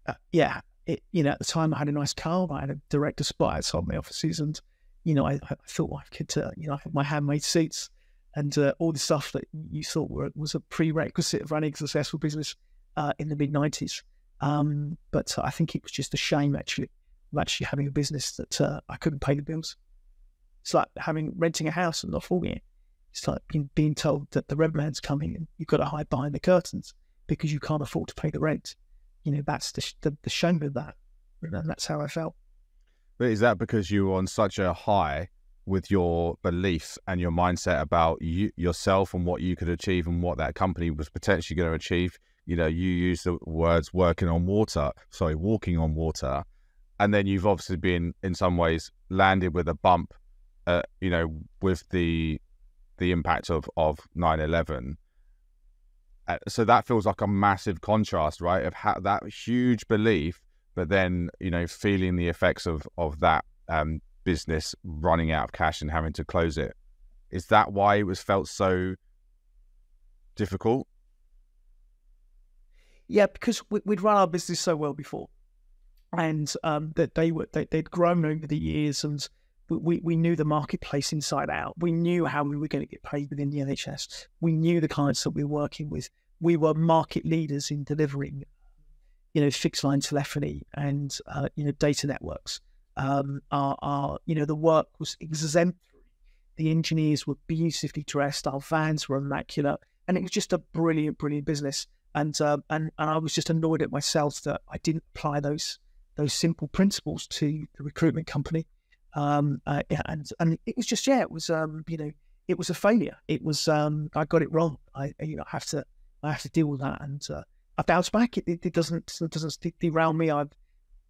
uh, yeah, it, you know, at the time I had a nice car, I had a director spot outside my offices, and you know, I, I thought I could, uh, you know, I had my handmade suits and uh, all the stuff that you thought were, was a prerequisite of running a successful business uh, in the mid '90s. Um, but I think it was just a shame actually of actually having a business that uh, I couldn't pay the bills. It's like having renting a house and not affording it. It's like being, being told that the rent man's coming and you've got to hide behind the curtains because you can't afford to pay the rent. You know, that's the, the, the shame of that. And that's how I felt. But is that because you were on such a high with your belief and your mindset about you yourself and what you could achieve and what that company was potentially going to achieve? You know, you use the words working on water, sorry, walking on water. And then you've obviously been, in some ways, landed with a bump, uh, you know, with the the impact of of 9-11 uh, so that feels like a massive contrast right of that huge belief but then you know feeling the effects of of that um, business running out of cash and having to close it. Is that why it was felt so difficult? Yeah because we, would run our business so well before and um, that they were they, they'd grown over the years and we, we knew the marketplace inside out. We knew how we were going to get paid within the NHS. We knew the clients that we were working with. We were market leaders in delivering, you know, fixed line telephony and uh, you know data networks. Um, our, our, you know, the work was exemplary. The engineers were beautifully dressed. Our vans were immaculate, and it was just a brilliant, brilliant business. And uh, and and I was just annoyed at myself that I didn't apply those those simple principles to the recruitment company um, uh, and and it was just yeah, it was um, you know, it was a failure. It was um, I got it wrong. I you know have to I have to deal with that, and uh, I bounced back. It, it, it doesn't it doesn't derail me. I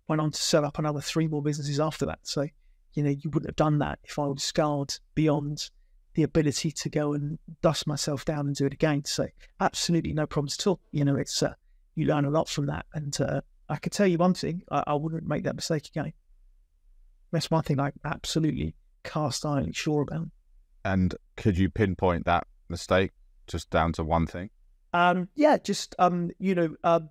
went on to set up another three more businesses after that. So you know, you wouldn't have done that if I was scarred beyond the ability to go and dust myself down and do it again. So absolutely no problems at all. You know, it's uh, you learn a lot from that, and uh, I could tell you one thing: I, I wouldn't make that mistake again. That's one thing I'm absolutely cast iron sure about. And could you pinpoint that mistake just down to one thing? Um, yeah, just um, you know, uh,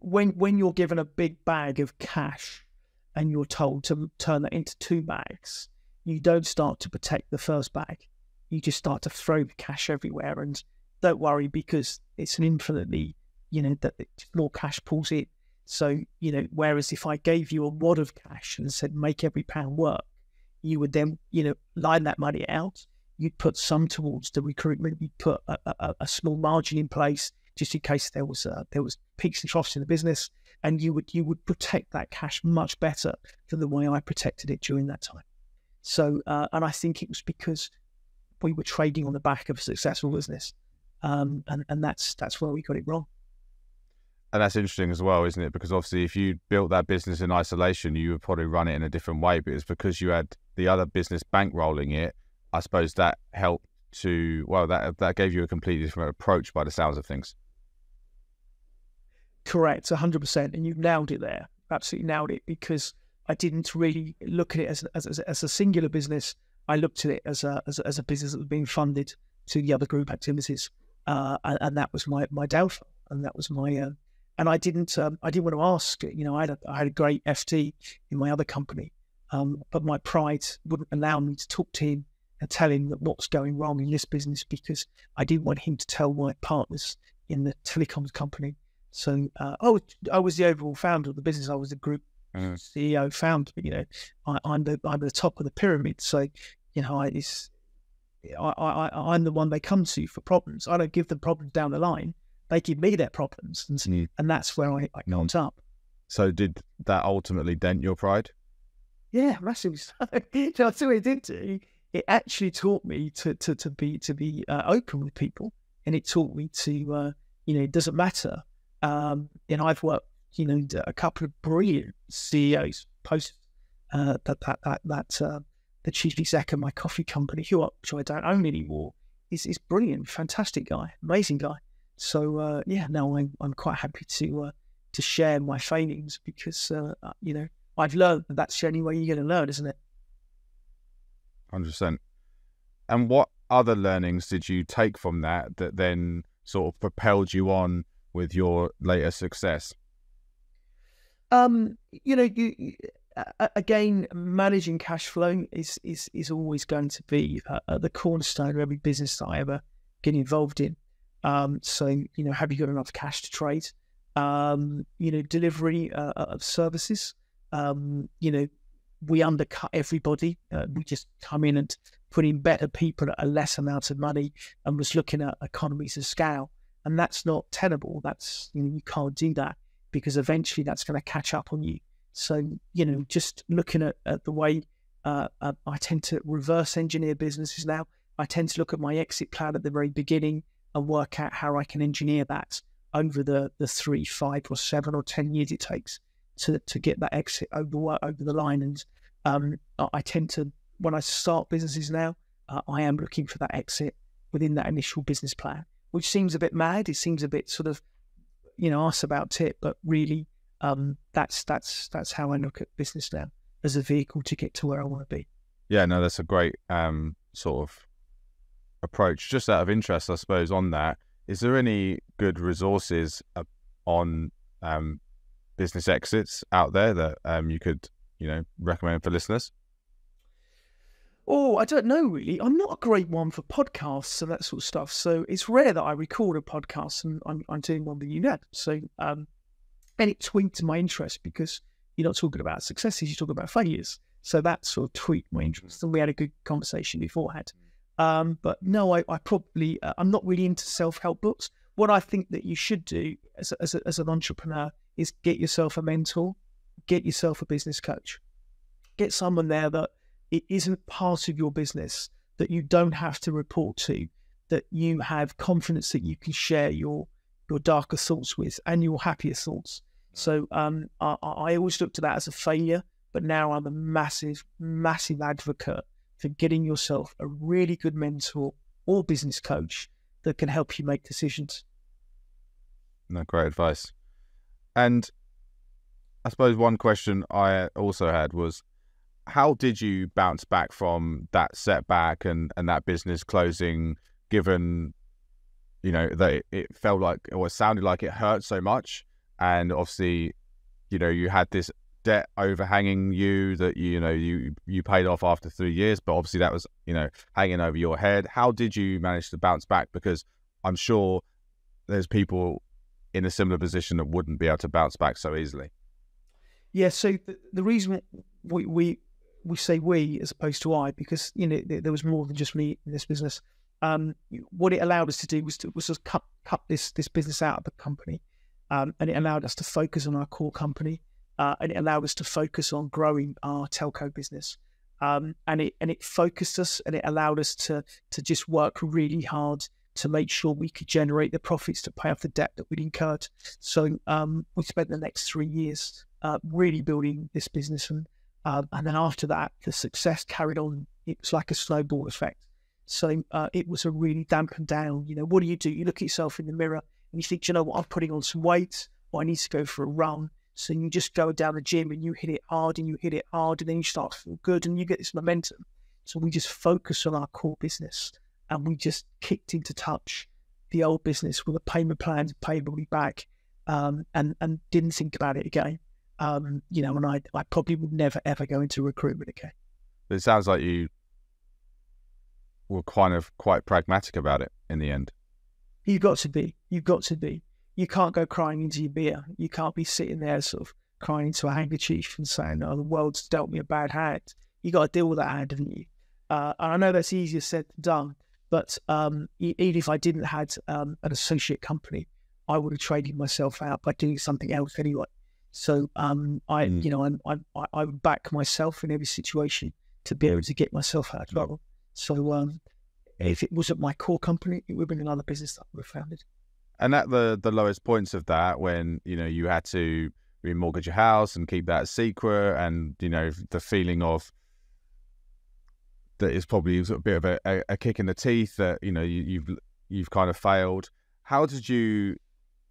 when when you're given a big bag of cash and you're told to turn that into two bags, you don't start to protect the first bag. You just start to throw the cash everywhere, and don't worry because it's an infinitely, you know, that more cash pulls in. So, you know, whereas if I gave you a wad of cash and said, make every pound work, you would then, you know, line that money out. You'd put some towards the recruitment. You'd put a, a, a small margin in place just in case there was uh, there was peaks and troughs in the business, and you would you would protect that cash much better than the way I protected it during that time. So, uh, and I think it was because we were trading on the back of a successful business, um, and and that's that's where we got it wrong and that's interesting as well, isn't it? Because obviously, if you built that business in isolation, you would probably run it in a different way. But it's because you had the other business bankrolling it. I suppose that helped to well, that that gave you a completely different approach by the sounds of things. Correct, hundred percent, and you've nailed it there. Absolutely nailed it because I didn't really look at it as as, as a singular business. I looked at it as a, as as a business that was being funded to the other group activities, uh, and, and, that was my my downfall, and that was my uh, and I didn't um, I didn't want to ask. You know, I had a, I had a great FD in my other company, um, but my pride wouldn't allow me to talk to him and tell him that what's going wrong in this business because I didn't want him to tell my partners in the telecoms company. So uh, I, was, I was the overall founder of the business. I was the group mm. CEO founder. You know, I, am the I'm the top of the pyramid. So you know, I, it's, I, I I'm the one they come to for problems. I don't give them problems down the line they give me their problems, and mm. and that's where I, I caught up. So did that ultimately dent your pride? Yeah, massively. So. What it did do. It actually taught me to to to be to be uh, open with people and it taught me to, uh, you know, it doesn't matter. Um, and I've worked, you know, a couple of brilliant CEOs post uh, that that that that uh, the chief exec of my coffee company, who I, which I don't own anymore, is is brilliant, fantastic guy, amazing guy. So uh, yeah, now I'm I'm quite happy to uh, to share my failings because uh, uh you know I've learned that that's the only way you're going to learn, isn't it? Hundred percent. And what other learnings did you take from that that then sort of propelled you on with your later success? Um, you know, you, again, managing cash flow is is is always going to be uh, the cornerstone of every business that I ever get involved in. Um, so you know, have you got enough cash to trade? Um, you know, delivery uh, uh of services. Um, you know, we undercut everybody. Uh, we just come in and put in better people at a less amount of money, and was looking at economies of scale. And that's not tenable. That's you know, you can't do that because eventually that's going to catch up on you. So, you know, just looking at, at the way uh, uh, I tend to reverse engineer businesses now, I tend to look at my exit plan at the very beginning and work out how I can engineer that over the, the three, five, or seven or 10 years it takes to, to get that exit over, over the line. And um, I tend to, when I start businesses now, uh, I am looking for that exit within that initial business plan, which seems a bit mad. It seems a bit sort of, you know, ask about it, but really um, that's that's that's how I look at business now as a vehicle to get to where I want to be. Yeah, no, that's a great um, sort of approach. Just out of interest, I suppose, on that, is there any good resources on um, business exits out there that um, you could, you know, recommend for listeners? Oh, I don't know really. I'm not a great one for podcasts and that sort of stuff. So it's rare that I record a podcast and I'm, I'm doing one with you now. So um, and it tweaked my interest because you're not talking about successes, you're talking about failures. So that sort of tweaked my interest. And we had a good conversation beforehand. Um, but no, I, I probably, uh, I'm not really into self help books. What I think that you should do as, a, as, a, as an entrepreneur is get yourself a mentor, get yourself a business coach, get someone there that it isn't part of your business, that you don't have to report to, that you have confidence that you can share your your darker thoughts with and your happier thoughts. So um, I, I always looked at that as a failure, but now I'm a massive, massive advocate for getting yourself a really good mentor or business coach that can help you make decisions. No, great advice. And I suppose one question I also had was how did you bounce back from that setback and, and that business closing, given, you know, that it, felt like or it sounded like it hurt so much? and obviously, you know, you had this debt overhanging you that you know you you paid off after three years, but obviously that was you know hanging over your head. How did you manage to bounce back? Because I'm sure there's people in a similar position that wouldn't be able to bounce back so easily. Yeah. So the, the reason we, we we say we as opposed to I because you know there was more than just me in this business. Um, what it allowed us to do was to was just cut cut this this business out of the company um, and it allowed us to focus on our core company, uh, and it allowed us to focus on growing our telco business. Um, and it and it focused us, and it allowed us to to just work really hard to make sure we could generate the profits to pay off the debt that we'd incurred. So um, we spent the next three years uh, really building this business, and uh, and then after that, the success carried on. It was like a snowball effect. So uh, it was a really dampened down. You know, what do you do? You look at yourself in the mirror and you think, you know what, I'm putting on some weight or I need to go for a run. So you just go down the gym and you hit it hard and you hit it hard and then you start to feel good and you get this momentum. So we just focus on our core business and we just kicked into touch the old business with a payment plan to pay me back um, and, and didn't think about it again. Um, you know, and I, I probably would never ever go into recruitment again. It sounds like you were kind of quite pragmatic about it in the end. You've got to be. You've got to be. You can't go crying into your beer. You can't be sitting there sort of crying into a handkerchief and saying, "Oh, the world's dealt me a bad hand." You got to deal with that hand, haven't you? Uh, and I know that's easier said than done. But um, even if I didn't had um, an associate company, I would have traded myself out by doing something else anyway. So um, I, mm. you know, I, I, I would back myself in every situation to be able to get myself out of trouble. So um, if it wasn't my core company, it would have been another business that I would have founded. And at the the lowest points of that, when you know you had to remortgage your house and keep that secret, and you know the feeling of that is probably a bit of a, a, kick in the teeth that you know you, you've you've kind of failed. How did you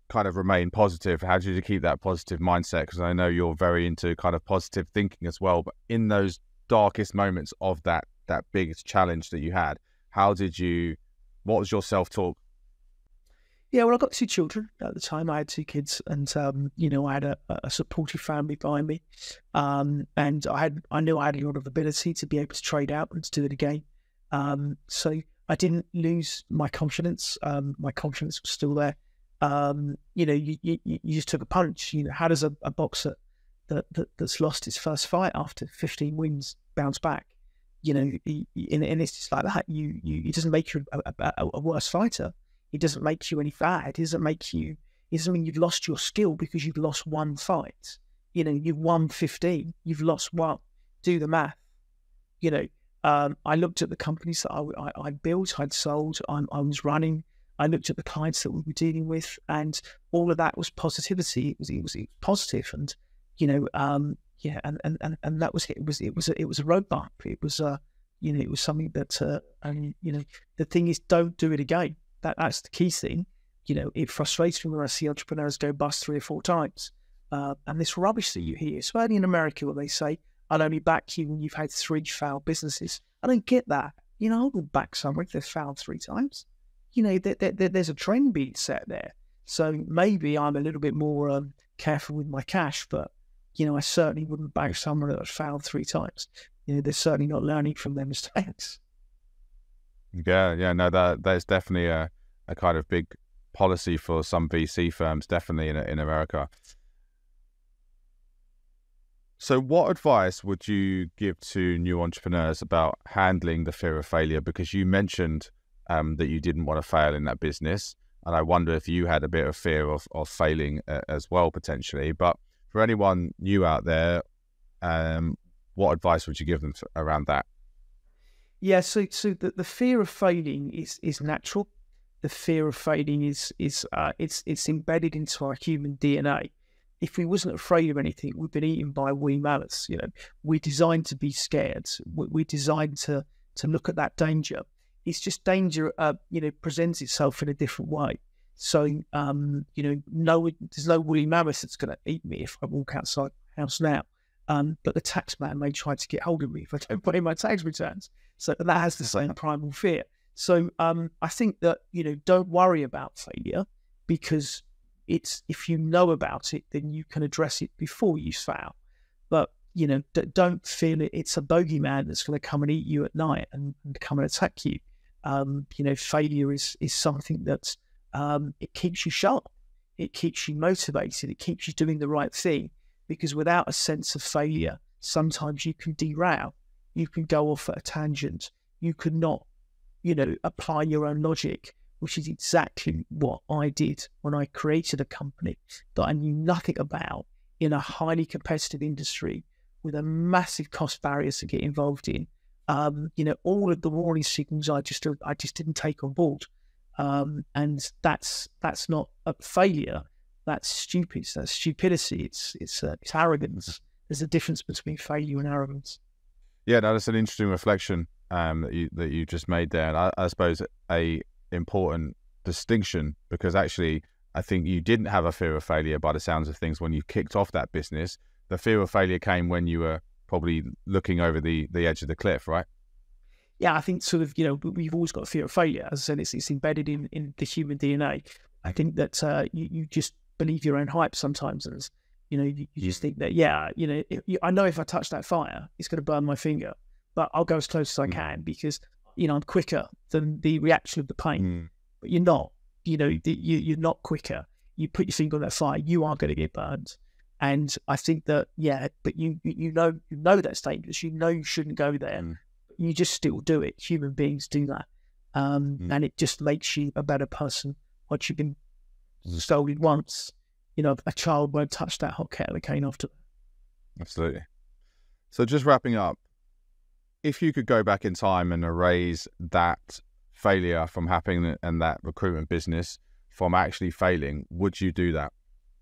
kind of remain positive? How did you keep that positive mindset? Because I know you're very into kind of positive thinking as well. But in those darkest moments of that that biggest challenge that you had, how did you? What was your self talk? Yeah, well, I got two children at the time. I had two kids, and um, you know, I had a, a supportive family behind me, um, and I had I knew I had a lot of ability to be able to trade out and to do it again. Um, so I didn't lose my confidence. Um, my confidence was still there. Um, you know, you, you, you just took a punch. You know, how does a, a boxer that, that, that's lost his first fight after 15 wins bounce back? You know, and, and it's just like that. You, you, it doesn't make you a, a, a worse fighter it doesn't make you any bad. It doesn't make you. It doesn't mean you've lost your skill because you've lost one fight. You know, you've won fifteen. You've lost one. Do the math. You know, um, I looked at the companies that I, I, I built, I'd sold, I, I was running. I looked at the clients that we were dealing with, and all of that was positivity. It was it was, it was positive, and you know, um, yeah, and, and, and, and that was it. it was it was a, it was a roadmap. It was a, you know, it was something that, uh, and you know, the thing is, don't do it again. That that's the key thing. You know, it frustrates me when I see entrepreneurs go bust three or four times. Uh, and this rubbish that you hear, especially in America, where they say, I'll only back you when you've had three failed businesses. I don't get that. You know, I will back someone if they've failed three times. You know, there, there, there's a trend being set there. So maybe I'm a little bit more um, careful with my cash, but, you know, I certainly wouldn't back someone that failed three times. You know, they're certainly not learning from their mistakes. Yeah, yeah, no, that that's definitely a, a kind of big policy for some VC firms, definitely in in America. So, what advice would you give to new entrepreneurs about handling the fear of failure? Because you mentioned um, that you didn't want to fail in that business, and I wonder if you had a bit of fear of of failing uh, as well potentially. But for anyone new out there, um, what advice would you give them around that? Yeah, so so the, the fear of failing is is natural. The fear of failing is is uh, it's it's embedded into our human DNA. If we wasn't afraid of anything, we've been eaten by woolly mammoths. You know, we're designed to be scared. We're designed to to look at that danger. It's just danger, uh, you know, presents itself in a different way. So, um, you know, no, there's no woolly mammoth that's going to eat me if I walk outside the house now. Um, but the tax man may try to get hold of me if I don't pay my tax returns. So that has the same primal fear. So um, I think that you know don't worry about failure because it's if you know about it, then you can address it before you fail. But you know don't feel it, it's a bogeyman that's going to come and eat you at night and, and come and attack you. Um, you know, failure is is something that um, it keeps you sharp, it keeps you motivated, it keeps you doing the right thing. Because without a sense of failure, sometimes you can derail you can go off at a tangent. You could not, you know, apply your own logic, which is exactly what I did when I created a company that I knew nothing about in a highly competitive industry with a massive cost barriers to get involved in. Um, you know, all of the warning signals I just I just didn't take on board, um, and that's that's not a failure. That's stupid. That's stupidity. It's it's uh, it's arrogance. There's a difference between failure and arrogance. Yeah, no, that's an interesting reflection um, that you that you just made there, and I, I suppose a important distinction because actually I think you didn't have a fear of failure by the sounds of things when you kicked off that business. The fear of failure came when you were probably looking over the the edge of the cliff, right? Yeah, I think sort of you know we've always got a fear of failure. As I said, it's, it's embedded in in the human DNA. I think that uh, you, you just believe your own hype sometimes, and you know, you, you just think that, yeah, you know, if, I know if I touch that fire, it's going to burn my finger, but I'll go as close as I mm. can because, you know, I'm quicker than the reaction of the pain. Mm. But you're not, you know, you, you're not quicker. You put your finger on that fire, you are going to get burned. And I think that, yeah, but you you know you know that's dangerous. You know you shouldn't go there. Mm. You just still do it. Human beings do that, um, mm. and it just makes you a better person once you've been mm. stolen once you know, a child won't touch that hot kettle of cane after. Absolutely. So just wrapping up, if you could go back in time and erase that failure from happening and that recruitment business from actually failing, would you do that?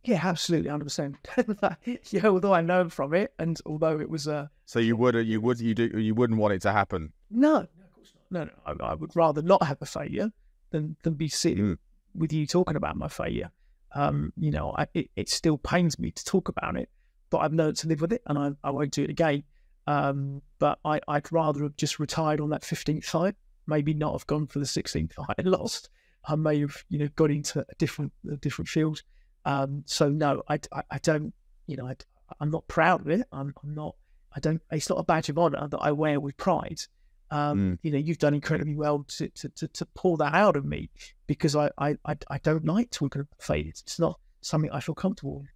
Yeah, absolutely, hundred percent. Yeah, although I learned from it, and although it was a uh, so you would you would you do you wouldn't want it to happen. No, no, of course not. No, no, I, I would rather not have a failure than than be sitting mm. with you talking about my failure. Um, you know, I, it, it still pains me to talk about it, but I've learned to live with it, and I, I won't do it again. Um, but I, I'd rather have just retired on that 15th fight, maybe not have gone for the 16th fight and lost. I may have, you know, got into a different, a different field. Um, so no, I, I, I, don't, you know, I, am not proud of it. I'm, I'm, not, I don't, it's not a badge of honor that I wear with pride. Um, mm. You know, you've done incredibly well to, to, to, to, pull that out of me because I, I, I, don't like talking about failures. It's not something I feel comfortable with.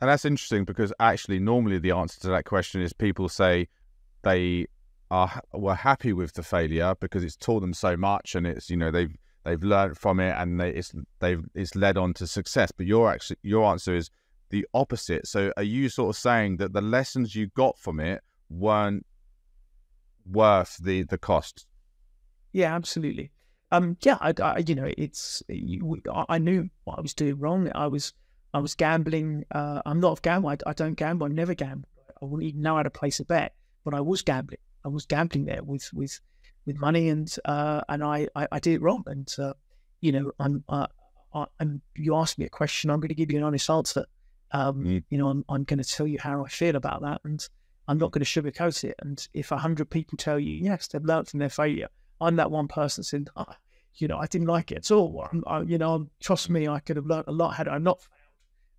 And that's interesting because actually, normally the answer to that question is people say they are were happy with the failure because it's taught them so much, and it's you know they've they've learned from it, and they, it's they've it's led on to success. But your actually your answer is the opposite. So are you sort of saying that the lessons you got from it weren't worth the the cost? Yeah, absolutely. Um, yeah, I, I you know, it's you, I knew what I was doing wrong. I was I was gambling. Uh, I'm not a gambler. I, I, don't gamble. I never gamble. I wouldn't even know how to place a bet, but I was gambling. I was gambling there with with with money, and uh, and I, I, I did it wrong. And uh, you know, I'm uh, I, am you asked me a question. I'm going to give you an honest answer. Um, mm. You know, I'm I'm going to tell you how I feel about that, and I'm not going to sugarcoat it. And if a hundred people tell you yes, they've learned from their failure, I'm that one person saying, oh, you know, I didn't like it at all. I, you know, trust me, I could have learned a lot had I not failed.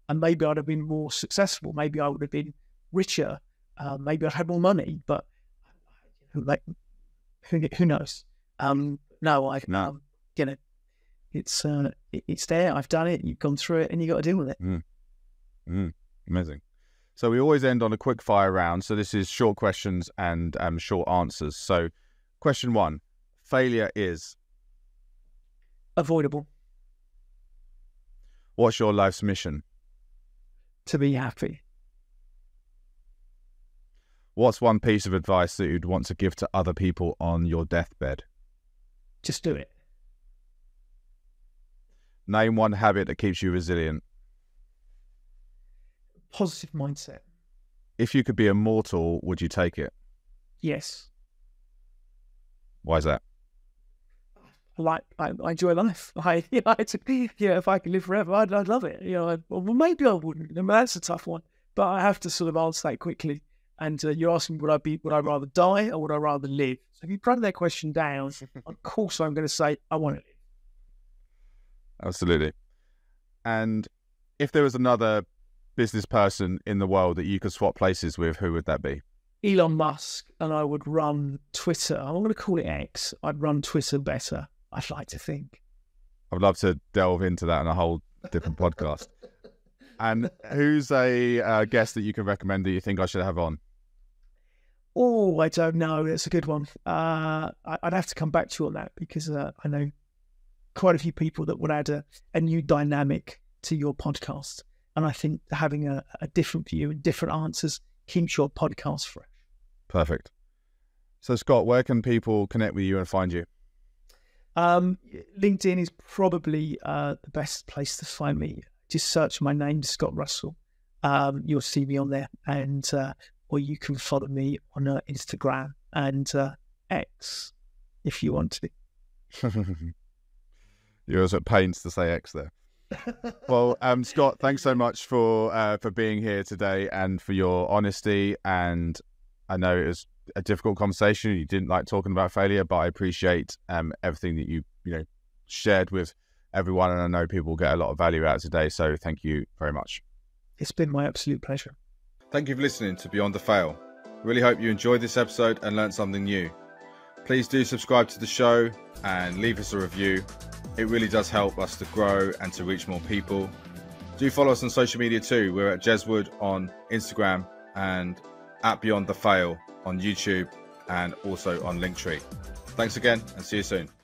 and maybe I'd have been more successful. Maybe I would have been richer. Uh, maybe I'd had more money. But like, who, who knows? Um, no, I, no. Um, you know, it's uh, it's there. I've done it. You've gone through it, and you got to deal with it. Mm. Mm. Amazing. So we always end on a quick fire round. So this is short questions and um, short answers. So, question one: Failure is avoidable. What's your life's mission? to be happy. What's one piece of advice that you'd want to give to other people on your deathbed? Just do it. Name one habit that keeps you resilient. Positive mindset. If you could be immortal, would you take it? Yes. Why is that? like I, I enjoy life. I, you know, it's, yeah, if I could live forever, I'd, I'd love it. You know, well, maybe I wouldn't. I mean, that's a tough one, but I have to sort of answer that quickly. And uh, you're asking, would I be, would I rather die or would I rather live? So if you break that question down, of course I'm going to say I want to live. Absolutely. And if there was another business person in the world that you could swap places with, who would that be? Elon Musk, and I would run Twitter. I'm going to call it X. I'd run Twitter better. I'd like to think. I'd love to delve into that in a whole different podcast. And who's a uh, guest that you can recommend that you think I should have on? Oh, I don't know. It's a good one. Uh, I'd have to come back to you on that because uh, I know quite a few people that would add a, a new dynamic to your podcast. And I think having a, a different view and different answers keeps your podcast fresh. Perfect. So, Scott, where can people connect with you and find you? Um, LinkedIn is probably uh, the best place to find me. Just search my name, Scott Russell. Um, you'll see me on there, and uh, or you can follow me on uh, Instagram and uh, X if you want to. You're also at pains to say X there. Well, um, Scott, thanks so much for uh, for being here today and for your honesty. And I know it was a difficult conversation. You didn't like talking about failure, but I appreciate um, everything that you you know shared with everyone, and I know people get a lot of value out of today. So thank you very much. It's been my absolute pleasure. Thank you for listening to Beyond the Fail. Really hope you enjoyed this episode and learned something new. Please do subscribe to the show and leave us a review. It really does help us to grow and to reach more people. Do follow us on social media too. We're at Jeswood on Instagram and at Beyond the Fail on YouTube and also on Linktree. Thanks again and see you soon.